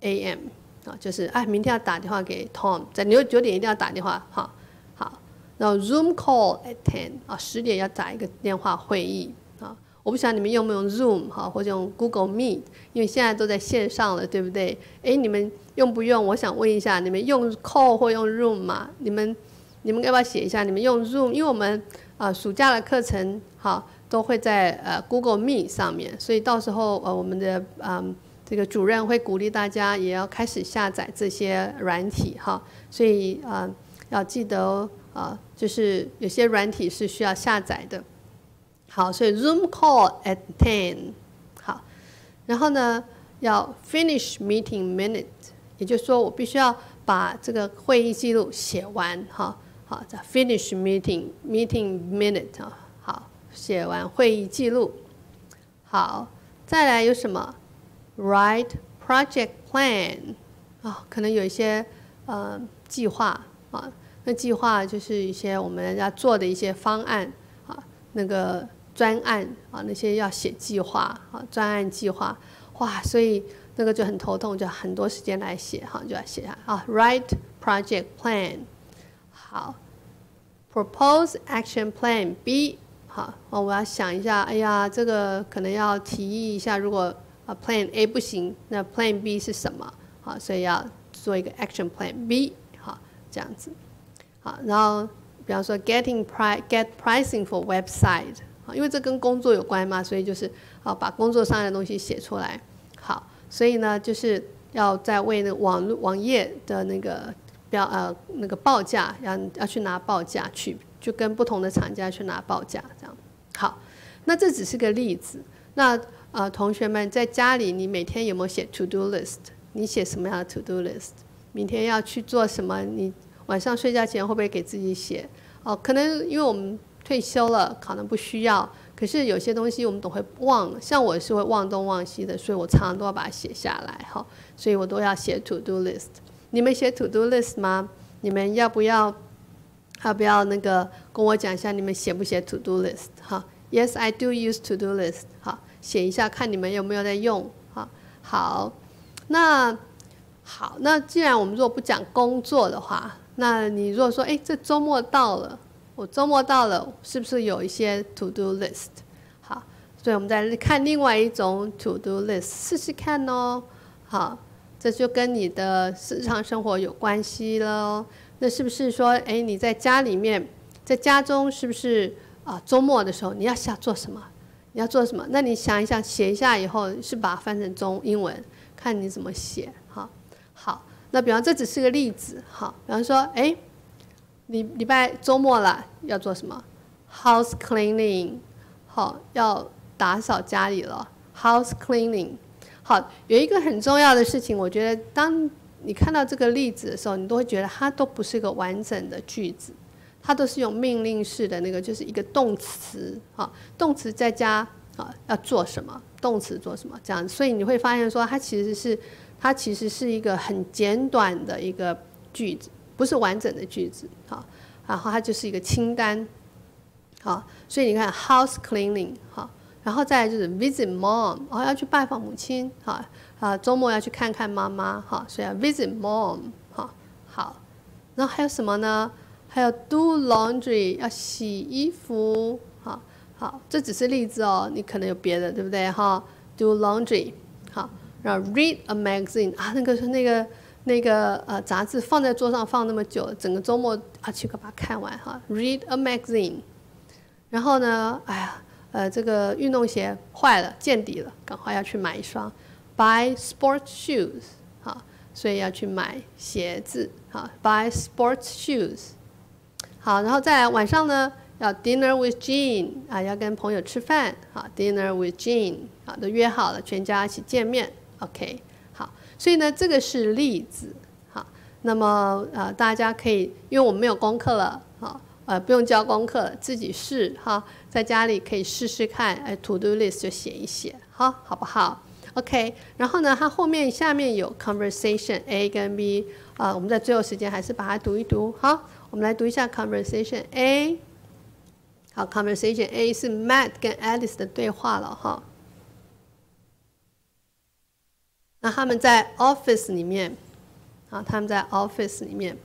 a.m. 啊，就是哎，明天要打电话给 Tom，在九九点一定要打电话，哈，好。然后 Zoom call at ten 啊，十点要打一个电话会议啊。我不晓得你们用不用 Zoom 哈，或者用 Google Meet，因为现在都在线上了，对不对？哎，你们。用不用？我想问一下，你们用 Call 或用 Room 吗？你们你们要不要写一下？你们用 Zoom，因为我们啊暑假的课程哈都会在呃 Google Meet 上面，所以到时候呃我们的嗯这个主任会鼓励大家也要开始下载这些软体哈，所以啊要记得哦啊就是有些软体是需要下载的。好，所以 Zoom Call at ten 好，然后呢要 Finish Meeting Minute。也就是说，我必须要把这个会议记录写完，哈，好，finish meeting meeting minute 啊，好，写完会议记录，好，再来有什么？write project plan 啊，可能有一些呃计划啊，那计划就是一些我们要做的一些方案啊，那个专案啊，那些要写计划啊，专案计划，哇，所以。那个就很头痛，就很多时间来写哈，就要写下啊。Write project plan，好。Propose action plan B，好，哦，我要想一下，哎呀，这个可能要提议一下，如果啊 plan A 不行，那 plan B 是什么？好，所以要做一个 action plan B，好，这样子。好，然后比方说 gettingpric get pricing for website，啊，因为这跟工作有关嘛，所以就是啊把工作上的东西写出来，好。所以呢，就是要在为那网络网页的那个标呃那个报价，要要去拿报价去，就跟不同的厂家去拿报价这样。好，那这只是个例子。那呃，同学们在家里，你每天有没有写 to do list？你写什么样的 to do list？明天要去做什么？你晚上睡觉前会不会给自己写？哦，可能因为我们退休了，可能不需要。可是有些东西我们都会忘，像我是会忘东忘西的，所以我常常都要把它写下来哈。所以我都要写 to do list。你们写 to do list 吗？你们要不要？要不要那个跟我讲一下？你们写不写 to do list？哈，Yes, I do use to do list。哈，写一下看你们有没有在用。哈，好，那好，那既然我们如果不讲工作的话，那你如果说，哎，这周末到了，我周末到了，是不是有一些 to do list？好，所以我们再看另外一种 to do list，试试看哦。好，这就跟你的日常生活有关系喽。那是不是说，哎，你在家里面，在家中是不是啊？周末的时候你要想做什么？你要做什么？那你想一想，写一下以后，是把它翻成中英文，看你怎么写。哈，好，那比方这只是个例子，哈，比方说，哎，礼礼拜周末了，要做什么？House cleaning，好，要打扫家里了。House cleaning，好，有一个很重要的事情，我觉得当。你看到这个例子的时候，你都会觉得它都不是一个完整的句子，它都是用命令式的那个，就是一个动词啊，动词再加啊要做什么，动词做什么这样，所以你会发现说它其实是它其实是一个很简短的一个句子，不是完整的句子啊，然后它就是一个清单，好，所以你看 house cleaning 好，然后再来就是 visit mom，哦要去拜访母亲好。啊，周末要去看看妈妈，哈，所以要 visit mom，哈，好，然后还有什么呢？还有 do laundry，要洗衣服，好，好，这只是例子哦，你可能有别的，对不对？哈，do laundry，好，然后 read a magazine，啊，那个是那个那个呃杂志放在桌上放那么久，整个周末啊去把它看完，哈，read a magazine，然后呢，哎呀，呃，这个运动鞋坏了，见底了，赶快要去买一双。Buy sports shoes，好，所以要去买鞋子，好，Buy sports shoes，好，然后再来晚上呢，要 dinner with Jean，啊，要跟朋友吃饭，好，dinner with Jean，好，都约好了，全家一起见面，OK，好，所以呢，这个是例子，好，那么呃，大家可以，因为我们没有功课了，呃，不用交功课，自己试哈，在家里可以试试看，哎，to do list 就写一写，好，好不好？OK，然后呢，它后面下面有 conversation A 跟 B 啊，我们在最后时间还是把它读一读。好，我们来读一下 conversation A。好，conversation A 是 Matt 跟 Alice 的对话了哈。那他们在 office 里面，啊，他们在 office 里面，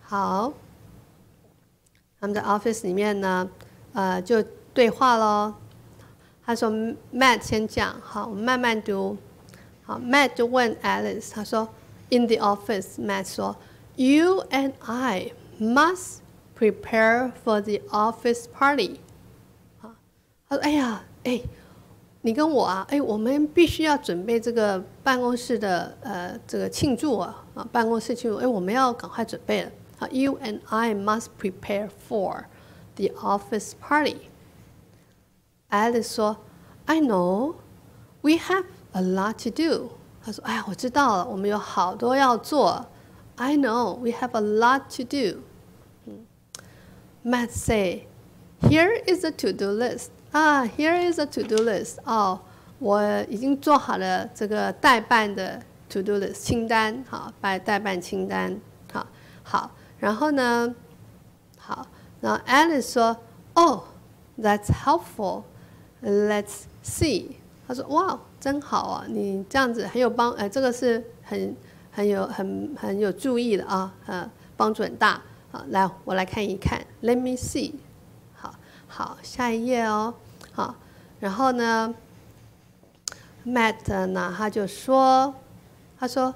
好，他们在 office 里面呢，呃，就对话喽。他说：“Matt 先讲，好，我们慢慢读。好，Matt 就问 Alice，他说：‘In the office。’Matt 说：‘You and I must prepare for the office party。’啊，他说：‘哎呀，哎，你跟我啊，哎，我们必须要准备这个办公室的呃这个庆祝啊，啊，办公室庆祝，哎，我们要赶快准备了。好，‘You and I must prepare for the office party。’” Alice 说：“I know, we have a lot to do。”他说：“哎呀，我知道了，我们有好多要做。”I know, we have a lot to do。Matt say, "Here is a to-do list." 啊，Here is a to-do list。哦，我已经做好了这个代办的 to-do list 清单。好，代代办清单。好，好， 然后呢？好，然后 Alice 说：“Oh, that's helpful.” Let's see，他说：“哇，真好啊！你这样子很有帮，哎，这个是很很有很很有注意的啊，呃，帮助很大。好，来，我来看一看。Let me see，好，好，下一页哦。好，然后呢，Matt 呢，他就说，他说，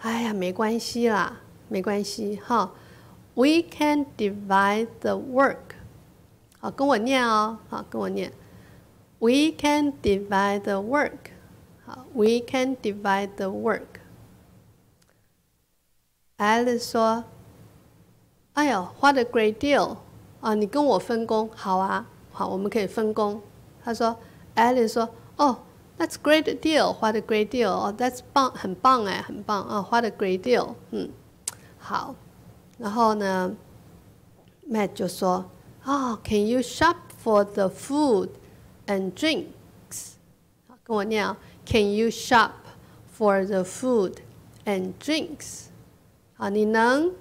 哎呀，没关系啦，没关系哈。We can divide the work。好，跟我念哦，好，跟我念。” We can divide the work. 好，We can divide the work. Alice 说：“哎呦，What a great deal！啊，你跟我分工，好啊，好，我们可以分工。”他说：“Alice 说，哦，That's great deal. What a great deal! 哦，That's 棒，很棒哎，很棒啊！What a great deal！嗯，好。 然后呢，Matt 就说：哦，Can you shop for the food？” and drinks，跟我念啊，Can you shop for the food and drinks？啊，你能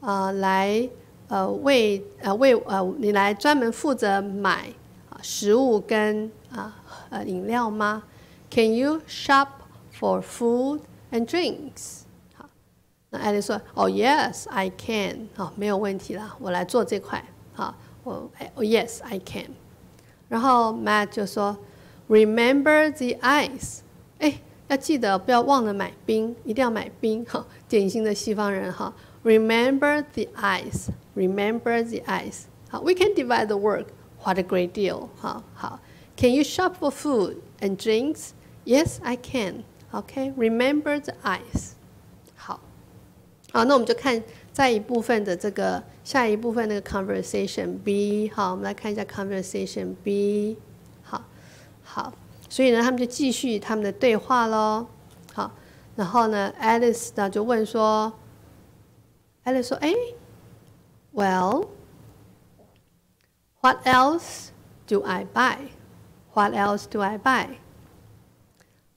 啊来呃为呃为呃你来专门负责买啊食物跟啊呃饮料吗？Can you shop for food and drinks？ 好，那艾丽说，哦，Yes，I can。好，没有问题了，我来做这块。好， 我哎哦 Yes I can。然后 Matt 就说 Remember the ice，哎，要记得不要忘了买冰，一定要买冰哈，典型的西方人哈。Remember the ice，Remember the ice。好，We can divide the work. What a great deal！好好，Can you shop for food and drinks? Yes, I can. OK, remember the ice. 好，那我们就看再一部分的这个下一部分那个 conversation B。好，我们来看一下 conversation B。好，好，所以呢，他们就继续他们的对话喽。好，然后呢，Alice 呢就问说，Alice 说，哎，Well。What else do I buy? What else do I buy?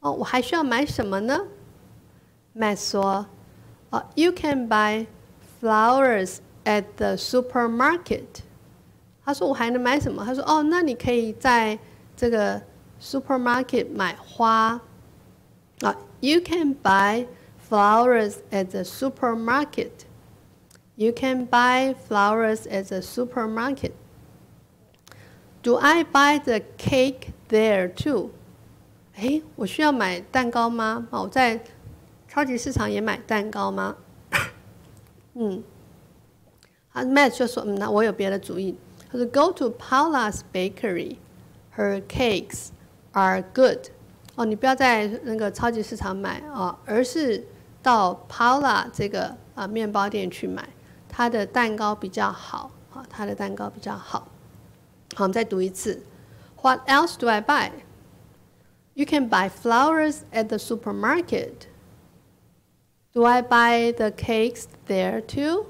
哦，我还需要买什么呢？Matt 说，哦，You can buy flowers at the supermarket。他说我还能买什么？他说哦，那你可以在这个 supermarket 买花。啊，You can buy flowers at the supermarket. You can buy flowers at the supermarket. Do I buy the cake there too？哎，我需要买蛋糕吗？哦，我在 超级市场也买蛋糕吗？嗯，啊，Matt 就说，嗯，那我有别的主意。他说，Go to Paula's bakery. Her cakes are good. 哦，你不要在那个超级市场买哦，而是到 Paula 这个啊面包店去买，它的蛋糕比较好。啊，它的蛋糕比较好。好，我们再读一次。What else do I buy? You can buy flowers at the supermarket. Do I buy the cakes there too?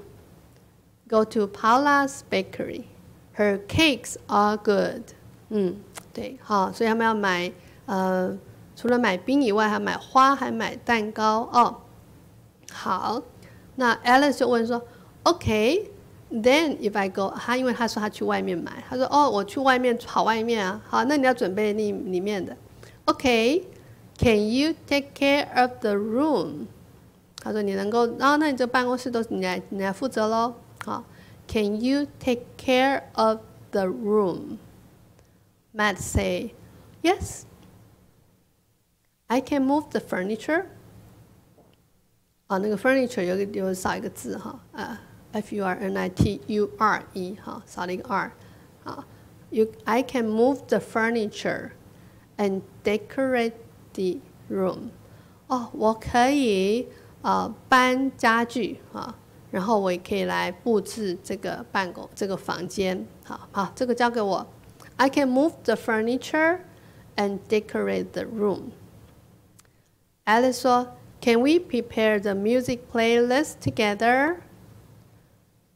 Go to Paula's bakery. Her cakes are good. 嗯，对，好，所以他们要买，呃，除了买冰以外，还买花，还买蛋糕哦。好，那 Alice 就问说，OK。Then if I go，他因为他说他去外面买，他说哦，我去外面跑外面啊，好，那你要准备里里面的。OK，Can you take care of the room？ 他说你能够，然后那你这办公室都是你来你来负责喽。好，Can you take care of the room？Matt say yes。I can move the furniture。啊，那个 furniture 有个有少一个字哈啊。F U R N I T U R E 哈，少了一个 R，好，You I can move the furniture and decorate the room。哦，我可以 呃搬家具啊，然后我也可以来布置这个办公这个房间。好，好，这个交给我。I can move the furniture and decorate the room。Alice 说，Can we prepare the music playlist together？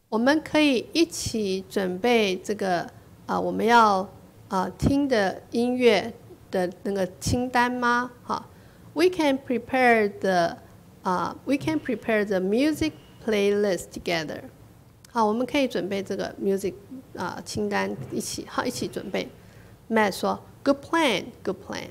我们可以一起准备这个啊，我们要啊听的音乐的那个清单吗？好，We can prepare the 啊，We can prepare the music playlist together。好，我们可以准备这个 music 啊清单一起好一起准备。Matt 说，Good plan，Good plan。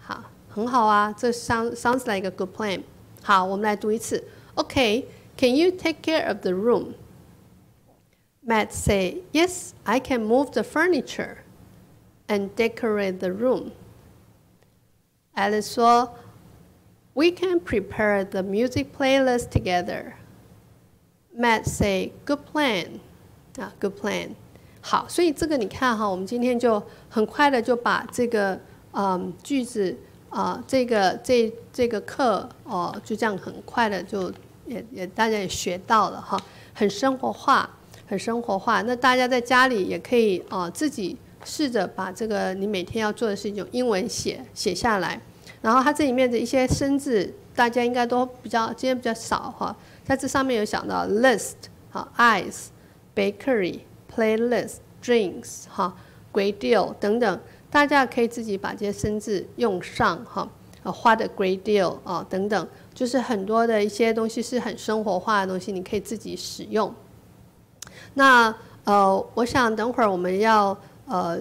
好，很好啊，这 sounds sounds like a good plan。好，我们来读一次。OK，Can you take care of the room？Matt say, Yes, I can move the furniture and decorate the room. Alice 说, We can prepare the music playlist together. Matt say, Good plan. 啊，Good plan. 好，所以这个你看哈，我们今天就很快的就把这个嗯句子啊，这个这这个课哦，就这样很快的就也也大家也学到了哈，很生活化。很生活化，那大家在家里也可以啊，自己试着把这个你每天要做的事情用英文写写下来。然后它这里面的一些生字，大家应该都比较今天比较少哈。在这上面有想到 list 哈，ice，bakery，playlist，drinks 哈，great deal 等等，大家可以自己把这些生字用上哈。啊，花的 great deal 啊等等，就是很多的一些东西是很生活化的东西，你可以自己使用。那呃，我想等会儿我们要呃，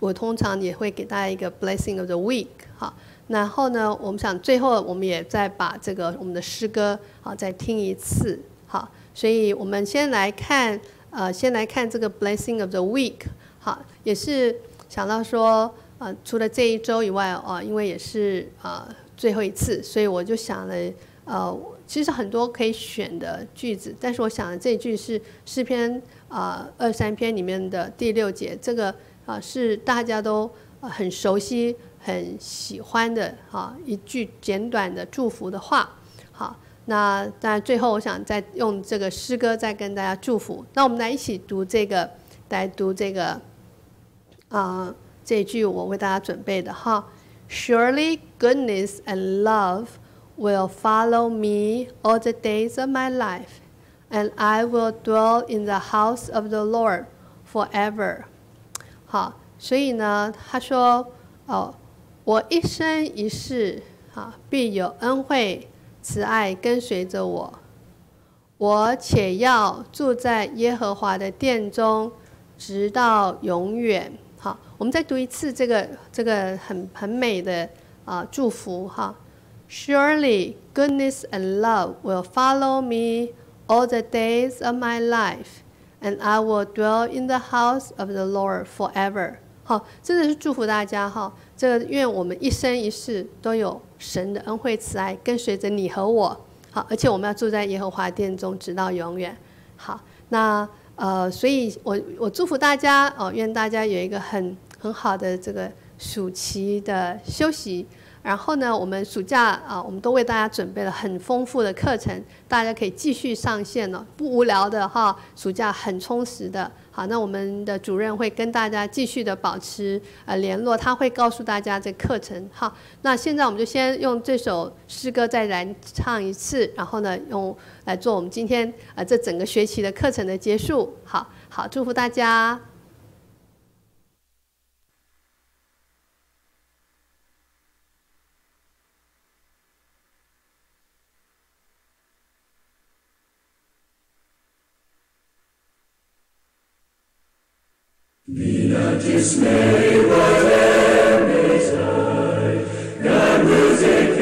我通常也会给大家一个 blessing of the week 哈。然后呢，我们想最后我们也再把这个我们的诗歌好再听一次好。所以我们先来看呃，先来看这个 blessing of the week，好，也是想到说，呃，除了这一周以外，哦、因为也是呃最后一次，所以我就想了，呃，其实很多可以选的句子，但是我想的这句是诗篇啊二三篇里面的第六节，这个啊、是大家都很熟悉、很喜欢的哈、一句简短的祝福的话，好。那当然，最后我想再用这个诗歌再跟大家祝福。那我们来一起读这个，来读这个，啊、这一句我为大家准备的哈。Surely goodness and love will follow me all the days of my life, and I will dwell in the house of the Lord forever. 好，所以呢，他说，哦，我一生一世啊，必有恩惠。慈爱跟随着我，我且要住在耶和华的殿中，直到永远。好，我们再读一次这个这个很很美的啊、祝福哈。Surely goodness and love will follow me all the days of my life, and I will dwell in the house of the Lord forever. 好，真的是祝福大家哈。这个愿我们一生一世都有神的恩惠慈爱跟随着你和我。好，而且我们要住在耶和华殿中，直到永远。好，那呃，所以我我祝福大家哦，愿大家有一个很很好的这个暑期的休息。然后呢，我们暑假啊，我们都为大家准备了很丰富的课程，大家可以继续上线了，不无聊的哈。暑假很充实的，好，那我们的主任会跟大家继续的保持呃联络，他会告诉大家这课程。好，那现在我们就先用这首诗歌再来唱一次，然后呢，用来做我们今天呃这整个学期的课程的结束。好好，祝福大家。His name was Ebenezer, God was in